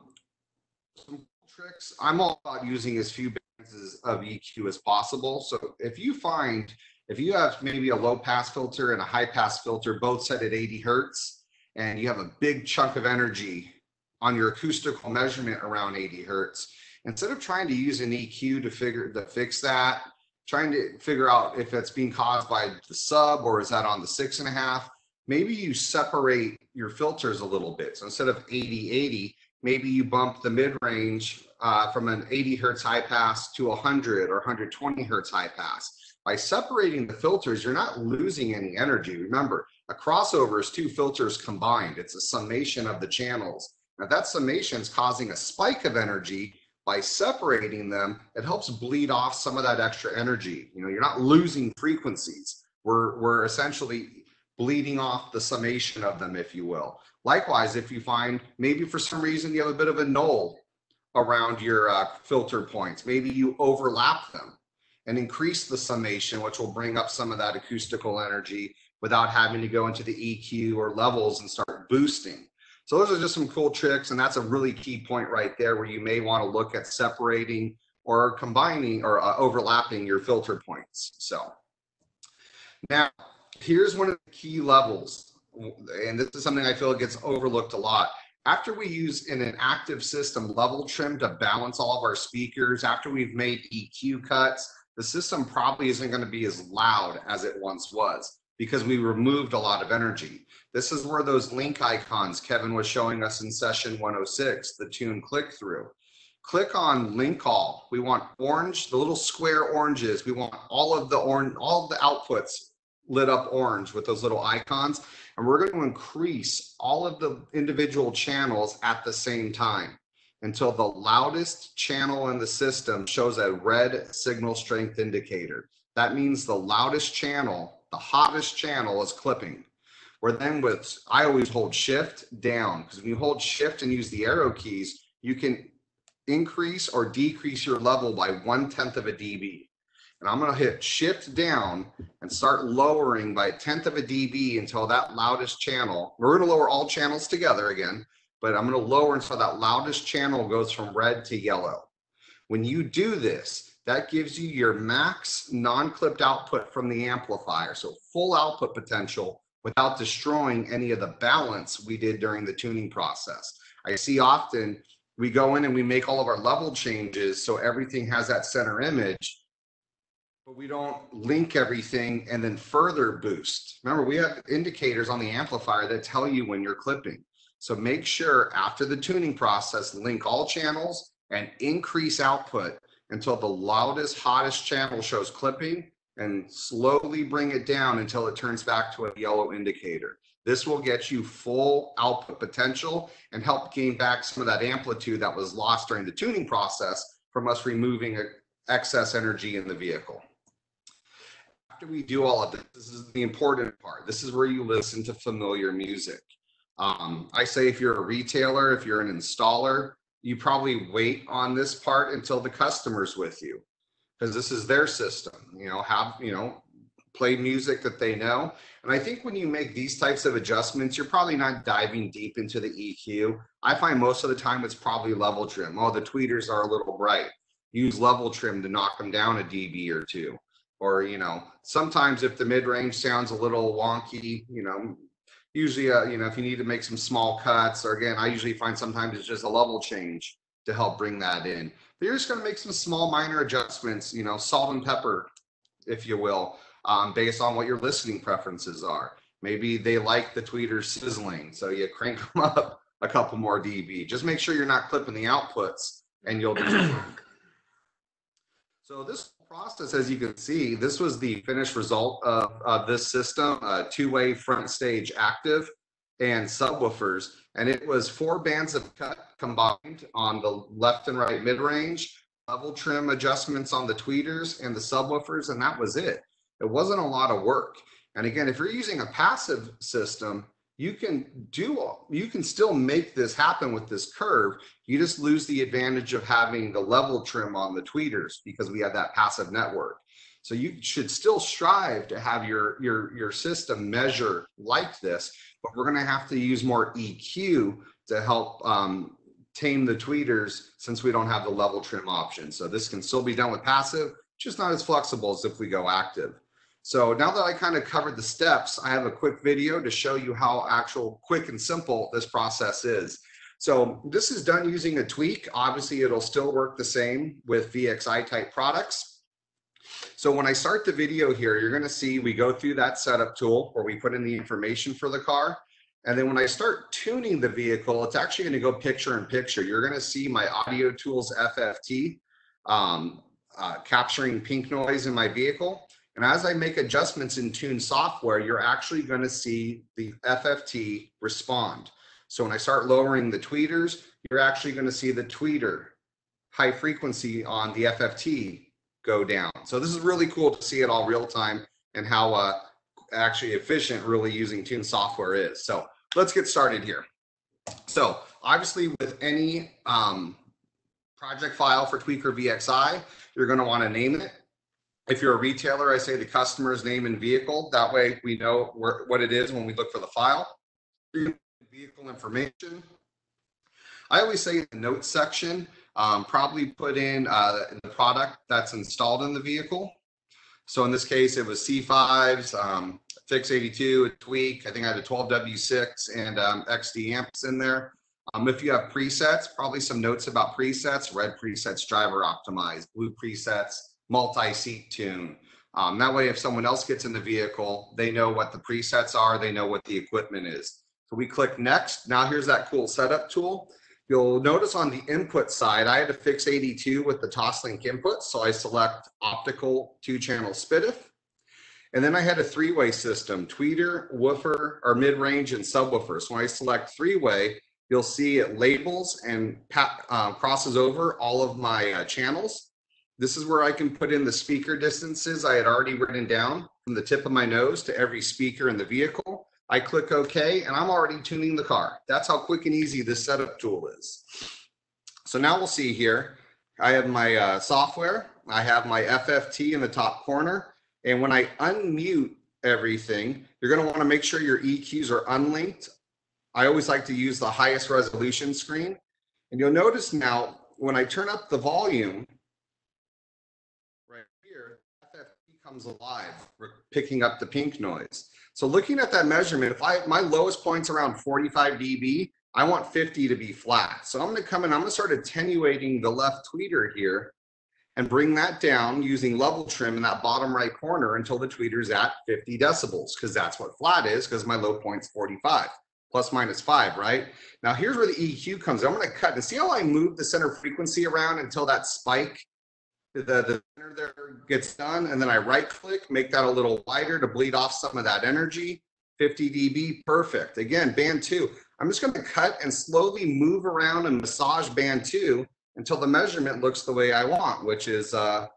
some tricks, I'm all about using as few bands of EQ as possible. So if you find, if you have maybe a low pass filter and a high pass filter, both set at 80 hertz, and you have a big chunk of energy on your acoustical measurement around 80 hertz. Instead of trying to use an EQ to figure to fix that, trying to figure out if it's being caused by the sub or is that on the six and a half, maybe you separate your filters a little bit. So instead of 80 80, maybe you bump the mid range uh, from an 80 hertz high pass to 100 or 120 hertz high pass. By separating the filters, you're not losing any energy. Remember, a crossover is two filters combined. It's a summation of the channels. Now that summation is causing a spike of energy. By separating them, it helps bleed off some of that extra energy. You know, you're not losing frequencies. We're we're essentially bleeding off the summation of them, if you will. Likewise, if you find maybe for some reason you have a bit of a null around your uh, filter points, maybe you overlap them and increase the summation, which will bring up some of that acoustical energy without having to go into the EQ or levels and start boosting. So those are just some cool tricks, and that's a really key point right there where you may want to look at separating or combining or uh, overlapping your filter points. So now here's one of the key levels, and this is something I feel gets overlooked a lot. After we use in an active system level trim to balance all of our speakers, after we've made EQ cuts, the system probably isn't going to be as loud as it once was because we removed a lot of energy. This is where those link icons Kevin was showing us in session 106, the tune click through. Click on link all. We want orange, the little square oranges. We want all of the orange, all of the outputs lit up orange with those little icons. And we're going to increase all of the individual channels at the same time until the loudest channel in the system shows a red signal strength indicator. That means the loudest channel, the hottest channel is clipping. Where then with, I always hold shift down because when you hold shift and use the arrow keys, you can increase or decrease your level by one tenth of a dB. And I'm going to hit shift down and start lowering by a tenth of a dB until that loudest channel, we're going to lower all channels together again, but I'm going to lower until that loudest channel goes from red to yellow. When you do this, that gives you your max non-clipped output from the amplifier. So full output potential without destroying any of the balance we did during the tuning process. I see often we go in and we make all of our level changes so everything has that center image but we don't link everything and then further boost. Remember, we have indicators on the amplifier that tell you when you're clipping. So make sure after the tuning process, link all channels and increase output until the loudest, hottest channel shows clipping and slowly bring it down until it turns back to a yellow indicator. This will get you full output potential and help gain back some of that amplitude that was lost during the tuning process from us removing excess energy in the vehicle after we do all of this, this is the important part. This is where you listen to familiar music. Um, I say if you're a retailer, if you're an installer, you probably wait on this part until the customer's with you because this is their system. You know, have, you know, play music that they know. And I think when you make these types of adjustments, you're probably not diving deep into the EQ. I find most of the time it's probably level trim. Oh, the tweeters are a little bright. Use level trim to knock them down a dB or two or you know sometimes if the mid-range sounds a little wonky you know usually uh, you know if you need to make some small cuts or again i usually find sometimes it's just a level change to help bring that in. But you're just going to make some small minor adjustments you know salt and pepper if you will um, based on what your listening preferences are. Maybe they like the tweeters sizzling so you crank them up a couple more db. Just make sure you're not clipping the outputs and you'll be so this process, as you can see, this was the finished result of, of this system, two-way front stage active and subwoofers. And it was four bands of cut combined on the left and right mid-range, level trim adjustments on the tweeters and the subwoofers, and that was it. It wasn't a lot of work. And again, if you're using a passive system, you can do you can still make this happen with this curve. You just lose the advantage of having the level trim on the tweeters because we have that passive network. So you should still strive to have your your your system measure like this but we're going to have to use more eq to help um, tame the tweeters since we don't have the level trim option. So this can still be done with passive just not as flexible as if we go active so now that I kind of covered the steps, I have a quick video to show you how actual quick and simple this process is. So this is done using a TwK. Obviously, it'll still work the same with VXI type products. So when I start the video here, you're going to see we go through that setup tool where we put in the information for the car. And then when I start tuning the vehicle, it's actually going to go picture in picture. You're going to see my Audio Tools FFT um, uh, capturing pink noise in my vehicle. And as I make adjustments in TüN software, you're actually going to see the FFT respond. So when I start lowering the tweeters, you're actually going to see the tweeter high frequency on the FFT go down. So this is really cool to see it all real time and how uh, actually efficient really using TüN software is. So let's get started here. So obviously with any um, project file for Tweaker VXI, you're going to want to name it if you're a retailer, I say the customer's name and vehicle. That way we know where, what it is when we look for the file. Vehicle information. I always say in the notes section, um, probably put in uh, the product that's installed in the vehicle. So in this case, it was C5s, um, FiX 82, a TwK. I think I had a 12W6 and um, XD amps in there. Um, if you have presets, probably some notes about presets, red presets, driver optimized, blue presets, multi-seat tune. Um, that way, if someone else gets in the vehicle, they know what the presets are, they know what the equipment is. So we click next. Now here's that cool setup tool. You'll notice on the input side, I had to FiX 82 with the Toslink input. So I select optical two channel SPDIF. And then I had a three-way system, tweeter, woofer, or mid-range and subwoofer. So when I select three-way, you'll see it labels and uh, crosses over all of my uh, channels. This is where I can put in the speaker distances I had already written down from the tip of my nose to every speaker in the vehicle. I click OK and I'm already tuning the car. That's how quick and easy this setup tool is. So now we'll see here. I have my uh, software. I have my FFT in the top corner. And when I unmute everything, you're going to want to make sure your EQs are unlinked. I always like to use the highest resolution screen. And you'll notice now when I turn up the volume, comes alive, picking up the pink noise. So looking at that measurement, if I my lowest point's around 45 dB, I want 50 to be flat. So I'm going to come in, I'm going to start attenuating the left tweeter here and bring that down using level trim in that bottom right corner until the tweeter's at 50 decibels because that's what flat is because my low point's 45 plus minus five, right? Now here's where the EQ comes. I'm going to cut and see how I move the center frequency around until that spike the, the center there gets done, and then I right click, make that a little wider to bleed off some of that energy. 50 dB, perfect. Again, band two. I'm just going to cut and slowly move around and massage band two until the measurement looks the way I want, which is uh,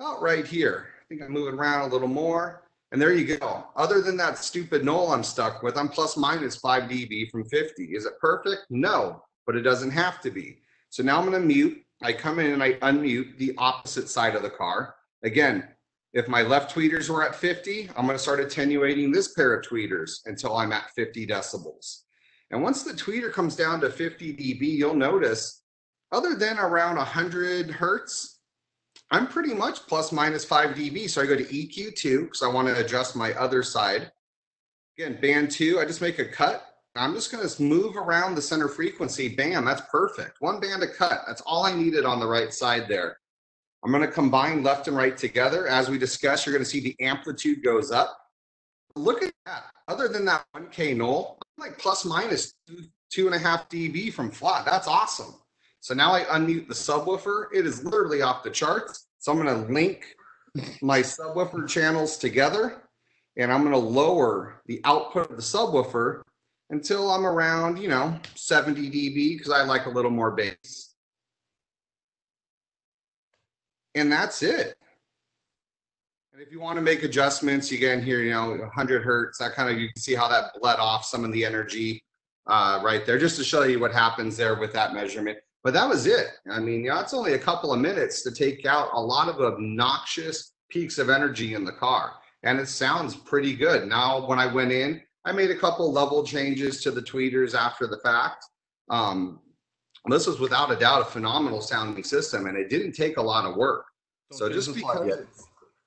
about right here. I think I'm moving around a little more. And there you go. Other than that stupid null I'm stuck with, I'm plus minus 5 dB from 50. Is it perfect? No, but it doesn't have to be. So now I'm going to mute I come in and I unmute the opposite side of the car. Again, if my left tweeters were at 50, I'm going to start attenuating this pair of tweeters until I'm at 50 decibels. And once the tweeter comes down to 50 dB, you'll notice other than around 100 hertz, I'm pretty much plus minus 5 dB. So I go to EQ2 because I want to adjust my other side. Again, band 2, I just make a cut I'm just going to move around the center frequency. Bam, that's perfect. One band of cut. That's all I needed on the right side there. I'm going to combine left and right together. As we discussed, you're going to see the amplitude goes up. Look at that. Other than that 1K null, I'm like plus minus two, two and a half dB from flat. That's awesome. So now I unmute the subwoofer. It is literally off the charts. So I'm going to link my subwoofer channels together and I'm going to lower the output of the subwoofer until I'm around, you know, 70 dB because I like a little more bass. And that's it. And if you want to make adjustments, you get in here, you know, 100 hertz, that kind of, you can see how that bled off some of the energy uh, right there, just to show you what happens there with that measurement. But that was it. I mean, you know, it's only a couple of minutes to take out a lot of obnoxious peaks of energy in the car. And it sounds pretty good. Now, when I went in, I made a couple level changes to the tweeters after the fact. Um, this was without a doubt a phenomenal sounding system, and it didn't take a lot of work. Don't so just because,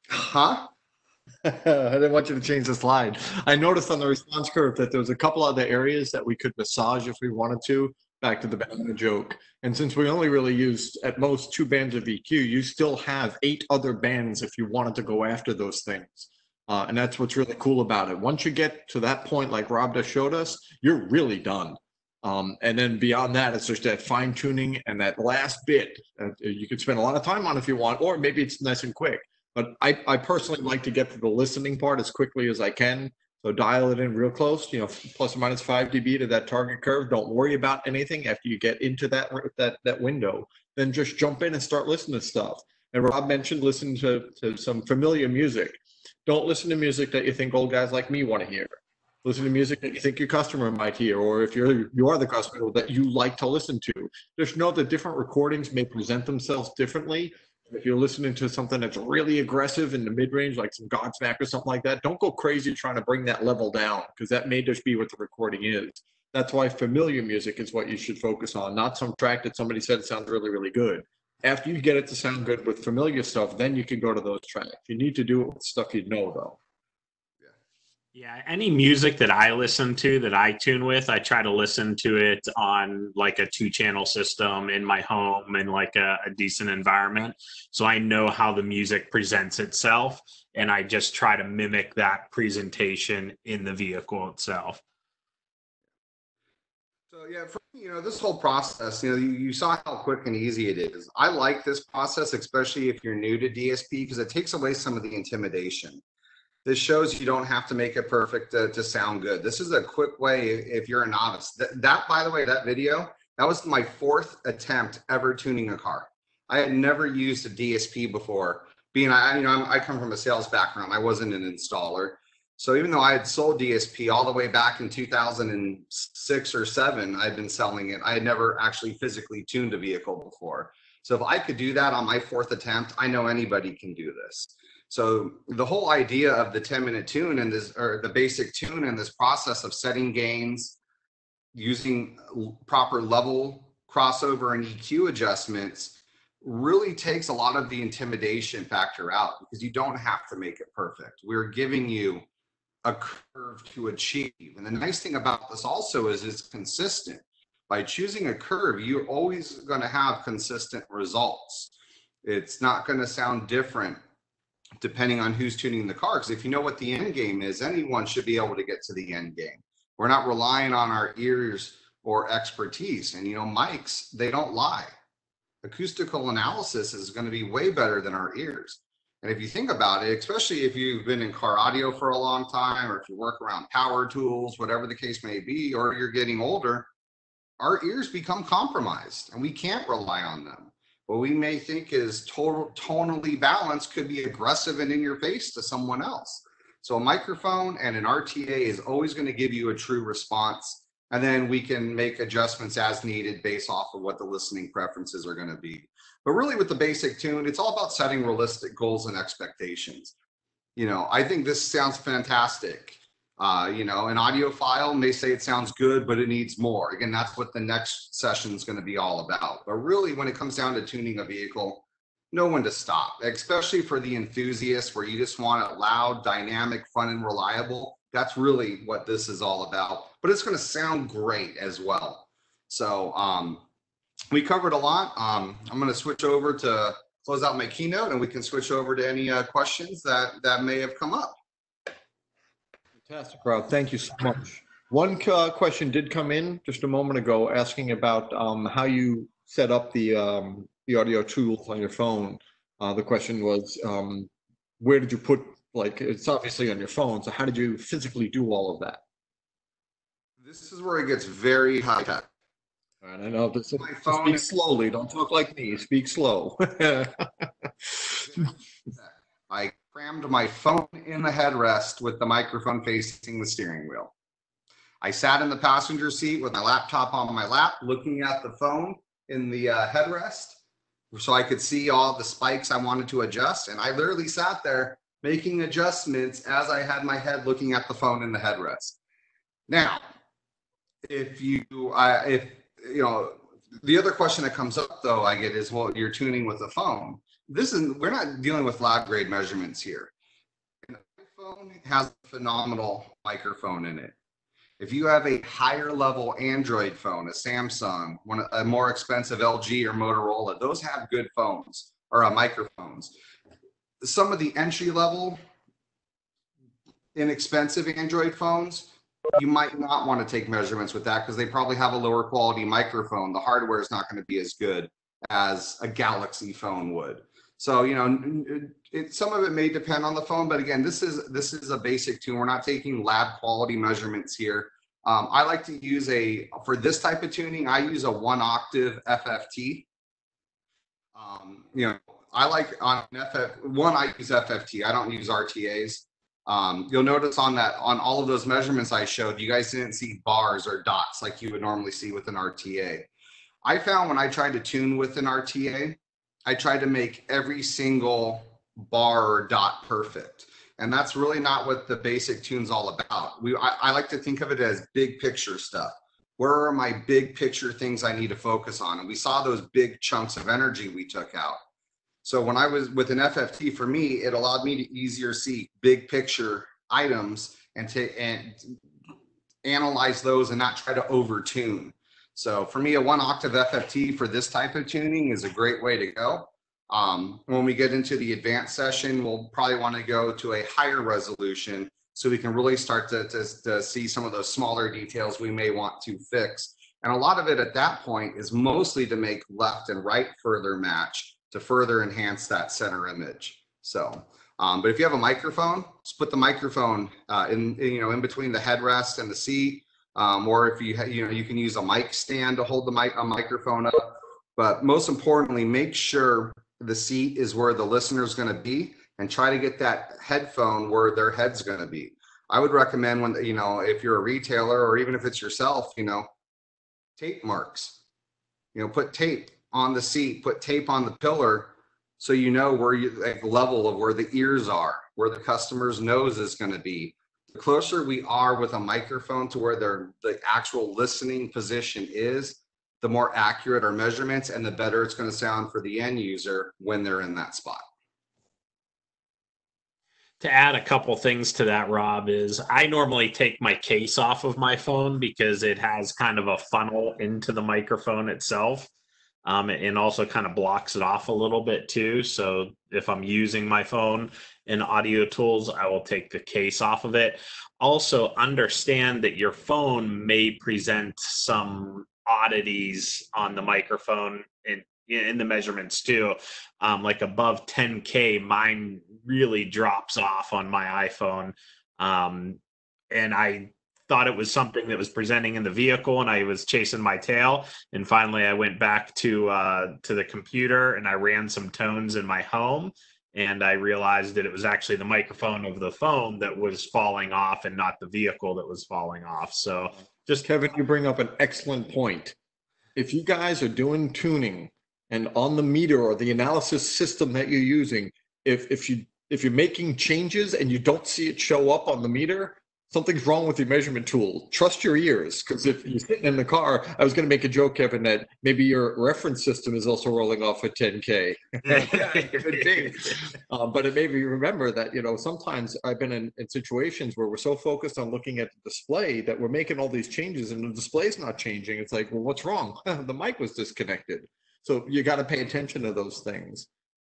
huh?
I didn't want you to change the slide. I noticed on the response curve that there was a couple other areas that we could massage if we wanted to. Back to the banana joke. And since we only really used at most two bands of EQ, you still have eight other bands if you wanted to go after those things. Uh, and that's what's really cool about it. Once you get to that point, like Rob just showed us, you're really done. Um, and then beyond that, it's just that fine tuning and that last bit uh, you can spend a lot of time on if you want, or maybe it's nice and quick. But I, I personally like to get to the listening part as quickly as I can. So dial it in real close, you know, plus or minus five dB to that target curve. Don't worry about anything after you get into that that that window. Then just jump in and start listening to stuff. And Rob mentioned listening to, to some familiar music. Don't listen to music that you think old guys like me want to hear. Listen to music that you think your customer might hear, or if you're you are the customer that you like to listen to. Just know that different recordings may present themselves differently. If you're listening to something that's really aggressive in the mid range, like some Godsmack or something like that, don't go crazy trying to bring that level down because that may just be what the recording is. That's why familiar music is what you should focus on, not some track that somebody said sounds really, really good after you get it to sound good with familiar stuff, then you can go to those tracks. You need to do it with stuff you know, though.
Yeah, any music that I listen to that I tune with, I try to listen to it on like a two channel system in my home in like a, a, decent environment. So I know how the music presents itself and I just try to mimic that presentation in the vehicle itself.
Yeah, for, you know, this whole process, you know, you, you saw how quick and easy it is. I like this process, especially if you're new to DSP, because it takes away some of the intimidation this shows you don't have to make it perfect to, to sound good. This is a quick way if you're a novice. That, that, by the way, that video, that was my fourth attempt ever tuning a car. I had never used a DSP before. Being, I, you know, I'm, I come from a sales background. I wasn't an installer. So even though I had sold DSP all the way back in 2006 or seven, I'd been selling it. I had never actually physically tuned a vehicle before. So if I could do that on my fourth attempt, I know anybody can do this. So the whole idea of the 10 minute tune and this, or the basic tune and this process of setting gains, using proper level crossover and EQ adjustments really takes a lot of the intimidation factor out because you don't have to make it perfect. We're giving you a curve to achieve. And the nice thing about this also is it's consistent. By choosing a curve, you're always going to have consistent results. It's not going to sound different depending on who's tuning the car. Because if you know what the end game is, anyone should be able to get to the end game. We're not relying on our ears or expertise. And you know, mics, they don't lie. Acoustical analysis is going to be way better than our ears. And if you think about it, especially if you've been in car audio for a long time, or if you work around power tools, whatever the case may be, or you're getting older, our ears become compromised and we can't rely on them what we may think is total tonally balanced could be aggressive and in your face to someone else. So a microphone and an RTA is always going to give you a true response. And then we can make adjustments as needed based off of what the listening preferences are going to be. But really with the basic tune, it's all about setting realistic goals and expectations. You know, I think this sounds fantastic. Uh, you know, an audiophile may say it sounds good, but it needs more. Again, that's what the next session is going to be all about. But really, when it comes down to tuning a vehicle, know when to stop, especially for the enthusiasts where you just want it loud, dynamic, fun, and reliable. That's really what this is all about. But it's going to sound great as well. So um, we covered a lot. Um, I'm going to switch over to close out my keynote, and we can switch over to any uh, questions that that may have come up.
Fantastic, Rob. Thank you so much. One uh, question did come in just a moment ago asking about um, how you set up the um, the audio tools on your phone. Uh, the question was, um, where did you put, like, it's obviously on your phone, so how did you physically do all of that?
This is where it gets very high tech.
I know this. My phone speak slowly. Don't talk like me. Speak slow.
I crammed my phone in the headrest with the microphone facing the steering wheel. I sat in the passenger seat with my laptop on my lap, looking at the phone in the uh, headrest so I could see all the spikes I wanted to adjust. And I literally sat there making adjustments as I had my head looking at the phone in the headrest. Now, if you, uh, if, you know, the other question that comes up though, I get is, well, you're tuning with a phone this is we're not dealing with lab grade measurements here. An iPhone has a phenomenal microphone in it. If you have a higher level Android phone, a Samsung, one a more expensive LG or Motorola, those have good phones or uh, microphones. Some of the entry level inexpensive Android phones, you might not want to take measurements with that because they probably have a lower quality microphone. The hardware is not going to be as good as a Galaxy phone would. So you know, it, some of it may depend on the phone, but again, this is this is a basic tune. We're not taking lab quality measurements here. Um, I like to use a for this type of tuning. I use a one octave FFT. Um, you know, I like on FF one. I use FFT. I don't use RTAs. Um, you'll notice on that on all of those measurements I showed, you guys didn't see bars or dots like you would normally see with an RTA. I found when I tried to tune with an RTA, I tried to make every single bar or dot perfect. And that's really not what the basic tune's all about. We I, I like to think of it as big picture stuff. Where are my big picture things I need to focus on? And we saw those big chunks of energy we took out. So when I was with an FFT, for me, it allowed me to easier see big picture items and to and analyze those and not try to over tune. So for me, a one octave FFT for this type of tuning is a great way to go. Um, when we get into the advanced session, we'll probably want to go to a higher resolution so we can really start to, to, to see some of those smaller details we may want to fix. And a lot of it at that point is mostly to make left and right further match to further enhance that center image. So, um, but if you have a microphone, just put the microphone uh, in, in, you know, in between the headrest and the seat. Um, or if you, you know, you can use a mic stand to hold the mic, a microphone up. But most importantly, make sure the seat is where the listener is going to be and try to get that headphone where their head's going to be. I would recommend when, you know, if you're a retailer or even if it's yourself, you know, tape marks, you know, put tape on the seat, put tape on the pillar so you know where you like level of where the ears are, where the customer's nose is going to be. The closer we are with a microphone to where their the actual listening position is, the more accurate our measurements and the better it's going to sound for the end user when they're in that spot.
To add a couple things to that, Rob, is I normally take my case off of my phone because it has kind of a funnel into the microphone itself. Um, and also kind of blocks it off a little bit too. So if I'm using my phone in audio tools, I will take the case off of it. Also, understand that your phone may present some oddities on the microphone and in the measurements too. Um, like above 10k, mine really drops off on my iPhone, um, and I thought it was something that was presenting in the vehicle, and I was chasing my tail. And finally, I went back to uh, to the computer and I ran some tones in my home. And I realized that it was actually the microphone of the phone that was falling off and not the vehicle that was falling off. So
Just Kevin, you bring up an excellent point. If you guys are doing tuning and on the meter or the analysis system that you're using, if if you if you're making changes and you don't see it show up on the meter, something's wrong with your measurement tool. Trust your ears, because if you're sitting in the car, I was going to make a joke, Kevin, that maybe your reference system is also rolling off at 10k. Could be. Um, but it made me remember that you know sometimes I've been in, in situations where we're so focused on looking at the display that we're making all these changes and the display's not changing. It's like, well, what's wrong? the mic was disconnected. So you got to pay attention to those things.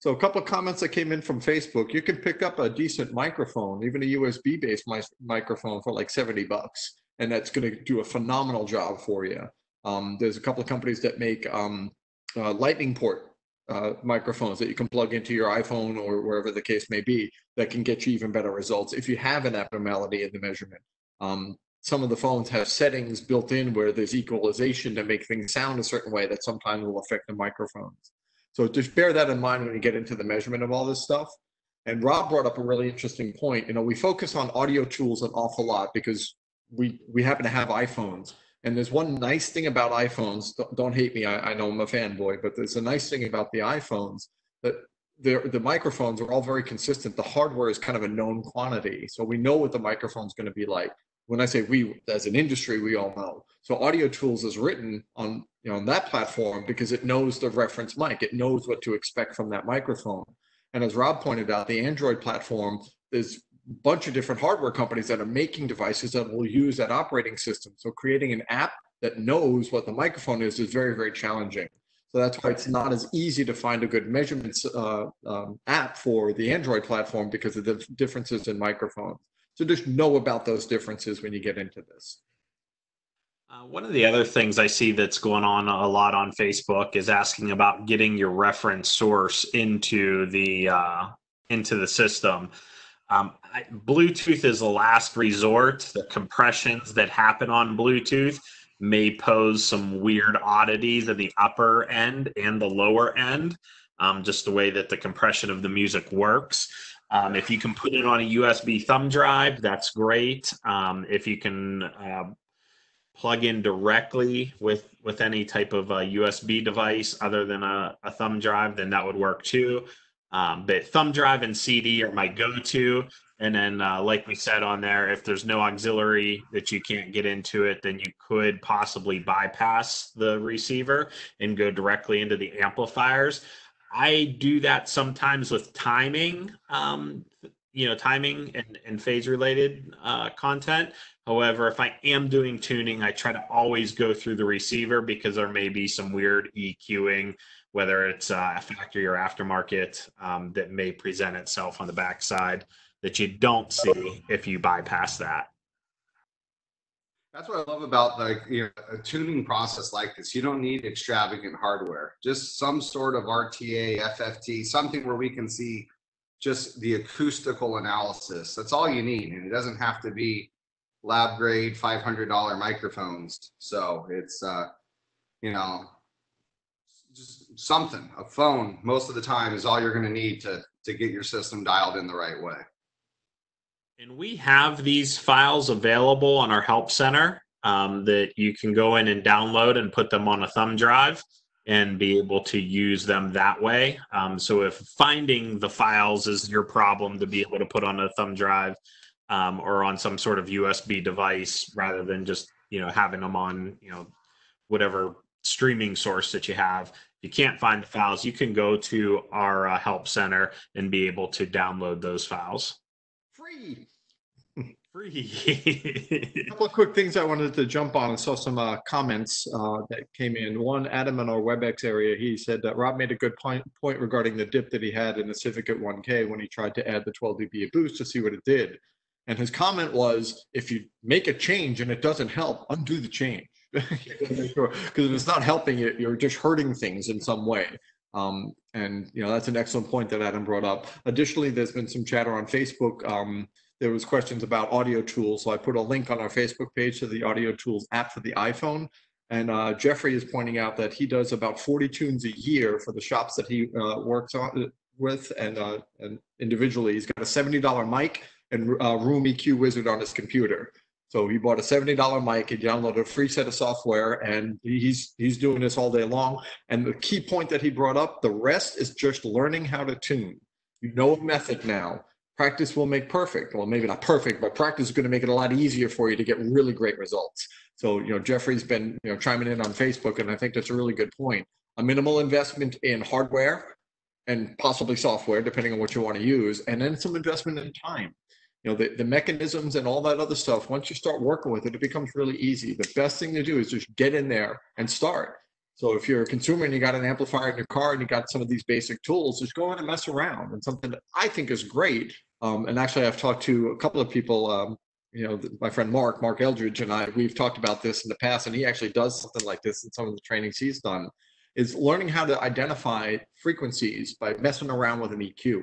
So a couple of comments that came in from Facebook. You can pick up a decent microphone, even a USB based mi- microphone for like 70 bucks. And that's going to do a phenomenal job for you. Um, there's a couple of companies that make um, uh, lightning port uh, microphones that you can plug into your iPhone or wherever the case may be that can get you even better results if you have an abnormality in the measurement. Um, some of the phones have settings built in where there's equalization to make things sound a certain way that sometimes will affect the microphones. So just bear that in mind when you get into the measurement of all this stuff. And Rob brought up a really interesting point. You know, we focus on audio tools an awful lot because we we happen to have iPhones. And there's one nice thing about iPhones. Don't, don't hate me. I, I know I'm a fanboy, but there's a nice thing about the iPhones that the microphones are all very consistent. The hardware is kind of a known quantity, so we know what the microphone's going to be like. When I say we, as an industry, we all know. So Audio Tools is written on you know on that platform because it knows the reference mic. It knows what to expect from that microphone. And as Rob pointed out, the Android platform is bunch of different hardware companies that are making devices that will use that operating system. So creating an app that knows what the microphone is is very, very challenging. So that's why it's not as easy to find a good measurements uh, um, app for the Android platform because of the differences in microphones. So just know about those differences when you get into this.
Uh, one of the other things I see that's going on a lot on Facebook is asking about getting your reference source into the uh, into the system. Um, I, Bluetooth is the last resort. The compressions that happen on Bluetooth may pose some weird oddities at the upper end and the lower end, um, just the way that the compression of the music works. Um, if you can put it on a USB thumb drive, that's great. Um, if you can uh, plug in directly with with any type of a USB device other than a, a thumb drive, then that would work too. Um, but thumb drive and CD are my go-to. And then, uh, like we said on there, if there's no auxiliary that you can't get into it, then you could possibly bypass the receiver and go directly into the amplifiers. I do that sometimes with timing. Um, you know, timing and, and phase related uh, content. However, if I am doing tuning, I try to always go through the receiver because there may be some weird EQing, whether it's uh, a factory or aftermarket, um, that may present itself on the backside that you don't see if you bypass that.
That's what I love about like you know, a tuning process like this. You don't need extravagant hardware, just some sort of RTA, FFT, something where we can see just the acoustical analysis. That's all you need. And it doesn't have to be lab grade $500 microphones. So it's, uh, you know, just something, a phone most of the time is all you're going to need to, to get your system dialed in the right way.
And we have these files available on our help center um, that you can go in and download and put them on a thumb drive and be able to use them that way. Um, so if finding the files is your problem to be able to put on a thumb drive um, or on some sort of USB device rather than just you know having them on you know whatever streaming source that you have. If you can't find the files, you can go to our uh, help center and be able to download those files
free.
Free.
A couple of quick things I wanted to jump on. I saw some uh, comments uh, that came in. One, Adam in our WebEx area, he said that Rob made a good point, point regarding the dip that he had in the Civic at 1K when he tried to add the 12 dB boost to see what it did. And his comment was, if you make a change and it doesn't help, undo the change. Because if it's not helping it, you're just hurting things in some way. Um, and you know that's an excellent point that Adam brought up. Additionally, there's been some chatter on Facebook. Um, there was questions about audio tools, so I put a link on our Facebook page to the audio tools app for the iPhone. And uh, Jeffrey is pointing out that he does about 40 tunes a year for the shops that he uh, works on with, and uh, and individually, he's got a $70 mic and uh, Room EQ Wizard on his computer. So he bought a seventy dollar mic. He downloaded a free set of software, and he's he's doing this all day long. And the key point that he brought up: the rest is just learning how to tune. You know a method now. Practice will make perfect. Well, maybe not perfect, but practice is going to make it a lot easier for you to get really great results. So you know, Jeffrey's been you know chiming in on Facebook, and I think that's a really good point. A minimal investment in hardware and possibly software, depending on what you want to use, and then some investment in time you know the, the mechanisms and all that other stuff once you start working with it it becomes really easy the best thing to do is just get in there and start so if you're a consumer and you got an amplifier in your car and you got some of these basic tools just go in and mess around and something that i think is great um, and actually i've talked to a couple of people um, you know my friend mark mark eldridge and i we've talked about this in the past and he actually does something like this in some of the trainings he's done is learning how to identify frequencies by messing around with an eq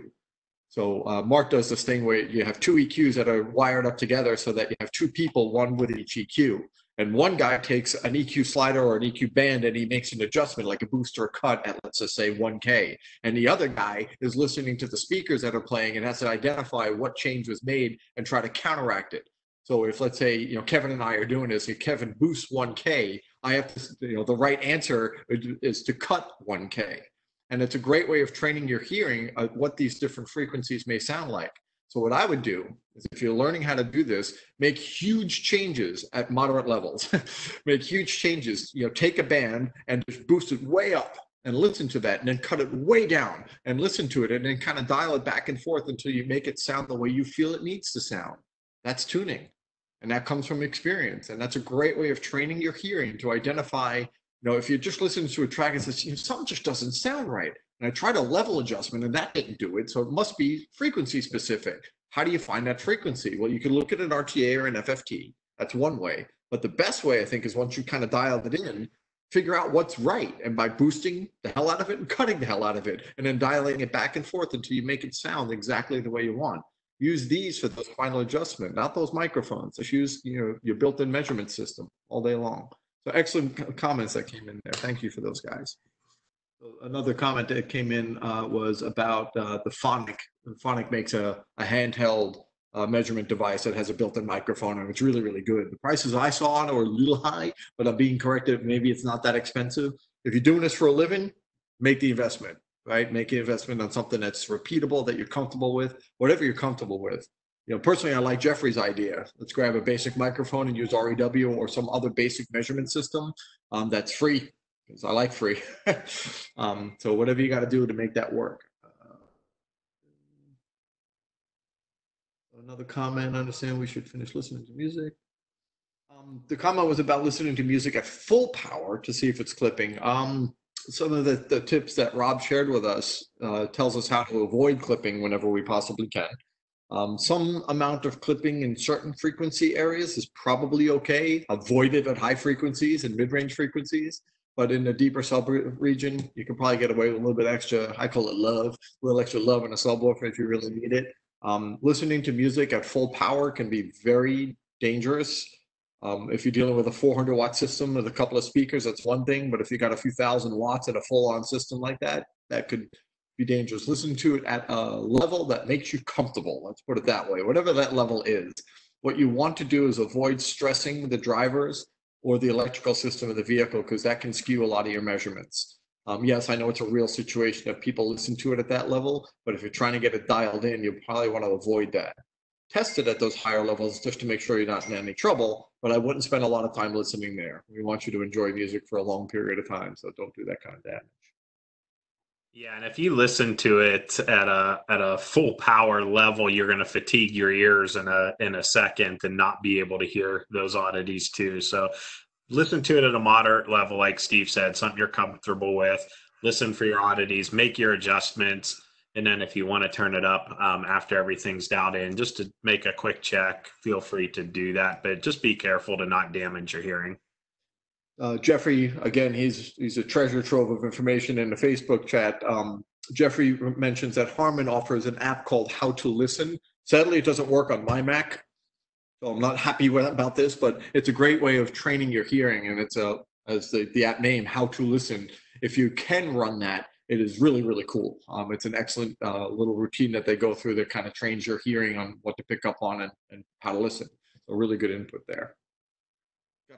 so uh, Mark does this thing where you have two EQs that are wired up together so that you have two people, one with each EQ. And one guy takes an EQ slider or an EQ band and he makes an adjustment like a booster cut at let's just say 1K. And the other guy is listening to the speakers that are playing and has to identify what change was made and try to counteract it. So if let's say you know Kevin and I are doing this, if Kevin boosts 1K, I have to you know the right answer is to cut 1K. And it's a great way of training your hearing uh, what these different frequencies may sound like. So what I would do is if you're learning how to do this, make huge changes at moderate levels. make huge changes, you know, take a band and just boost it way up and listen to that and then cut it way down and listen to it and then kind of dial it back and forth until you make it sound the way you feel it needs to sound. That's tuning. And that comes from experience. And that's a great way of training your hearing to identify you know, if you're just listen to a track and says, you know, something just doesn't sound right. And I tried a level adjustment and that didn't do it. So it must be frequency specific. How do you find that frequency? Well, you can look at an RTA or an FFT. That's one way. But the best way, I think, is once you kind of dialed it in, figure out what's right. And by boosting the hell out of it and cutting the hell out of it, and then dialing it back and forth until you make it sound exactly the way you want. Use these for the final adjustment, not those microphones. Just use you know your built-in measurement system all day long. So excellent comments that came in there. Thank you for those guys. Another comment that came in uh, was about uh, the Phonic. Phonic makes a, a handheld uh, measurement device that has a built-in microphone, and it's really, really good. The prices I saw on it were a little high, but I'm being corrected. Maybe it's not that expensive. If you're doing this for a living, make the investment, right? Make the investment on something that's repeatable, that you're comfortable with, whatever you're comfortable with you know, personally, I like Jeffrey's idea. Let's grab a basic microphone and use REW or some other basic measurement system um, that's free because I like free. um, so whatever you got to do to make that work. Another comment, I understand we should finish listening to music. Um, the comment was about listening to music at full power to see if it's clipping. Um, some of the, the tips that Rob shared with us uh, tells us how to avoid clipping whenever we possibly can. Um, some amount of clipping in certain frequency areas is probably okay. Avoid it at high frequencies and mid-range frequencies. But in the deeper sub region, you can probably get away with a little bit extra, I call it love, a little extra love in a subwoofer if you really need it. Um, listening to music at full power can be very dangerous. Um, if you're dealing with a 400 watt system with a couple of speakers, that's one thing. But if you got a few thousand watts at a full on system like that, that could be dangerous. Listen to it at a level that makes you comfortable. Let's put it that way, whatever that level is. What you want to do is avoid stressing the drivers or the electrical system of the vehicle because that can skew a lot of your measurements. Um, yes, I know it's a real situation if people listen to it at that level, but if you're trying to get it dialed in, you probably want to avoid that test it at those higher levels just to make sure you're not in any trouble. But I wouldn't spend a lot of time listening there. We want you to enjoy music for a long period of time, so don't do that kind of damage.
Yeah, and if you listen to it at a at a full power level, you're going to fatigue your ears in a in a second and not be able to hear those oddities too. So listen to it at a moderate level, like Steve said, something you're comfortable with. Listen for your oddities, make your adjustments and then if you want to turn it up um, after everything's dialed in, just to make a quick check, feel free to do that. But just be careful to not damage your hearing.
Uh, Jeffrey, again, he's he's a treasure trove of information in the Facebook chat. Um, Jeffrey mentions that Harman offers an app called How to Listen. Sadly, it doesn't work on my Mac, so I'm not happy with, about this. But it's a great way of training your hearing, and it's a as the, the app name, How to Listen. If you can run that, it is really really cool um, it's an excellent uh, little routine that they go through that kind of trains your hearing on what to pick up on and, and how to listen so really good input there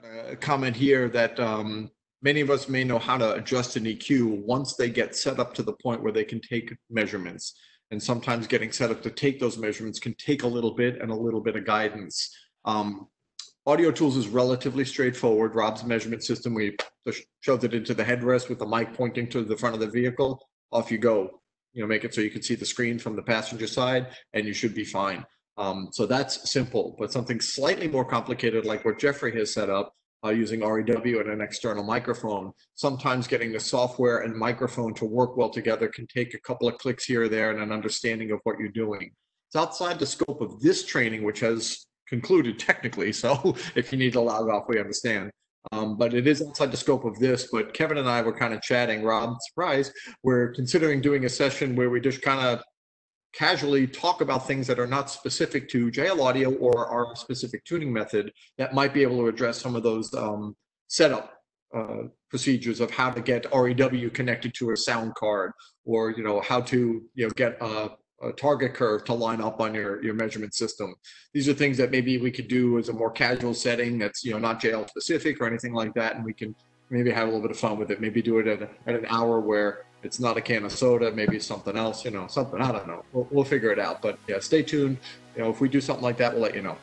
got a comment here that um, many of us may know how to adjust an eq once they get set up to the point where they can take measurements and sometimes getting set up to take those measurements can take a little bit and a little bit of guidance um, Audio Tools is relatively straightforward. Rob's measurement system, we shoved it into the headrest with the mic pointing to the front of the vehicle. Off you go. You know, make it so you can see the screen from the passenger side, and you should be fine. Um, so that's simple, but something slightly more complicated, like what Jeffrey has set up uh, using REW and an external microphone. Sometimes getting the software and microphone to work well together can take a couple of clicks here or there and an understanding of what you're doing. It's outside the scope of this training, which has concluded technically. So if you need to log off, we understand. Um, but it is outside the scope of this. But Kevin and I were kind of chatting. Rob, surprise, we're considering doing a session where we just kind of casually talk about things that are not specific to JL Audio or our specific tuning method that might be able to address some of those um, setup uh, procedures of how to get REW connected to a sound card, or you know how to you know get a a target curve to line up on your, your measurement system. These are things that maybe we could do as a more casual setting that's, you know, not JL specific or anything like that. And we can maybe have a little bit of fun with it. Maybe do it at, at an hour where it's not a can of soda, maybe something else, you know, something, I don't know. We'll, we'll figure it out. But yeah, stay tuned. You know, if we do something like that, we'll let you know.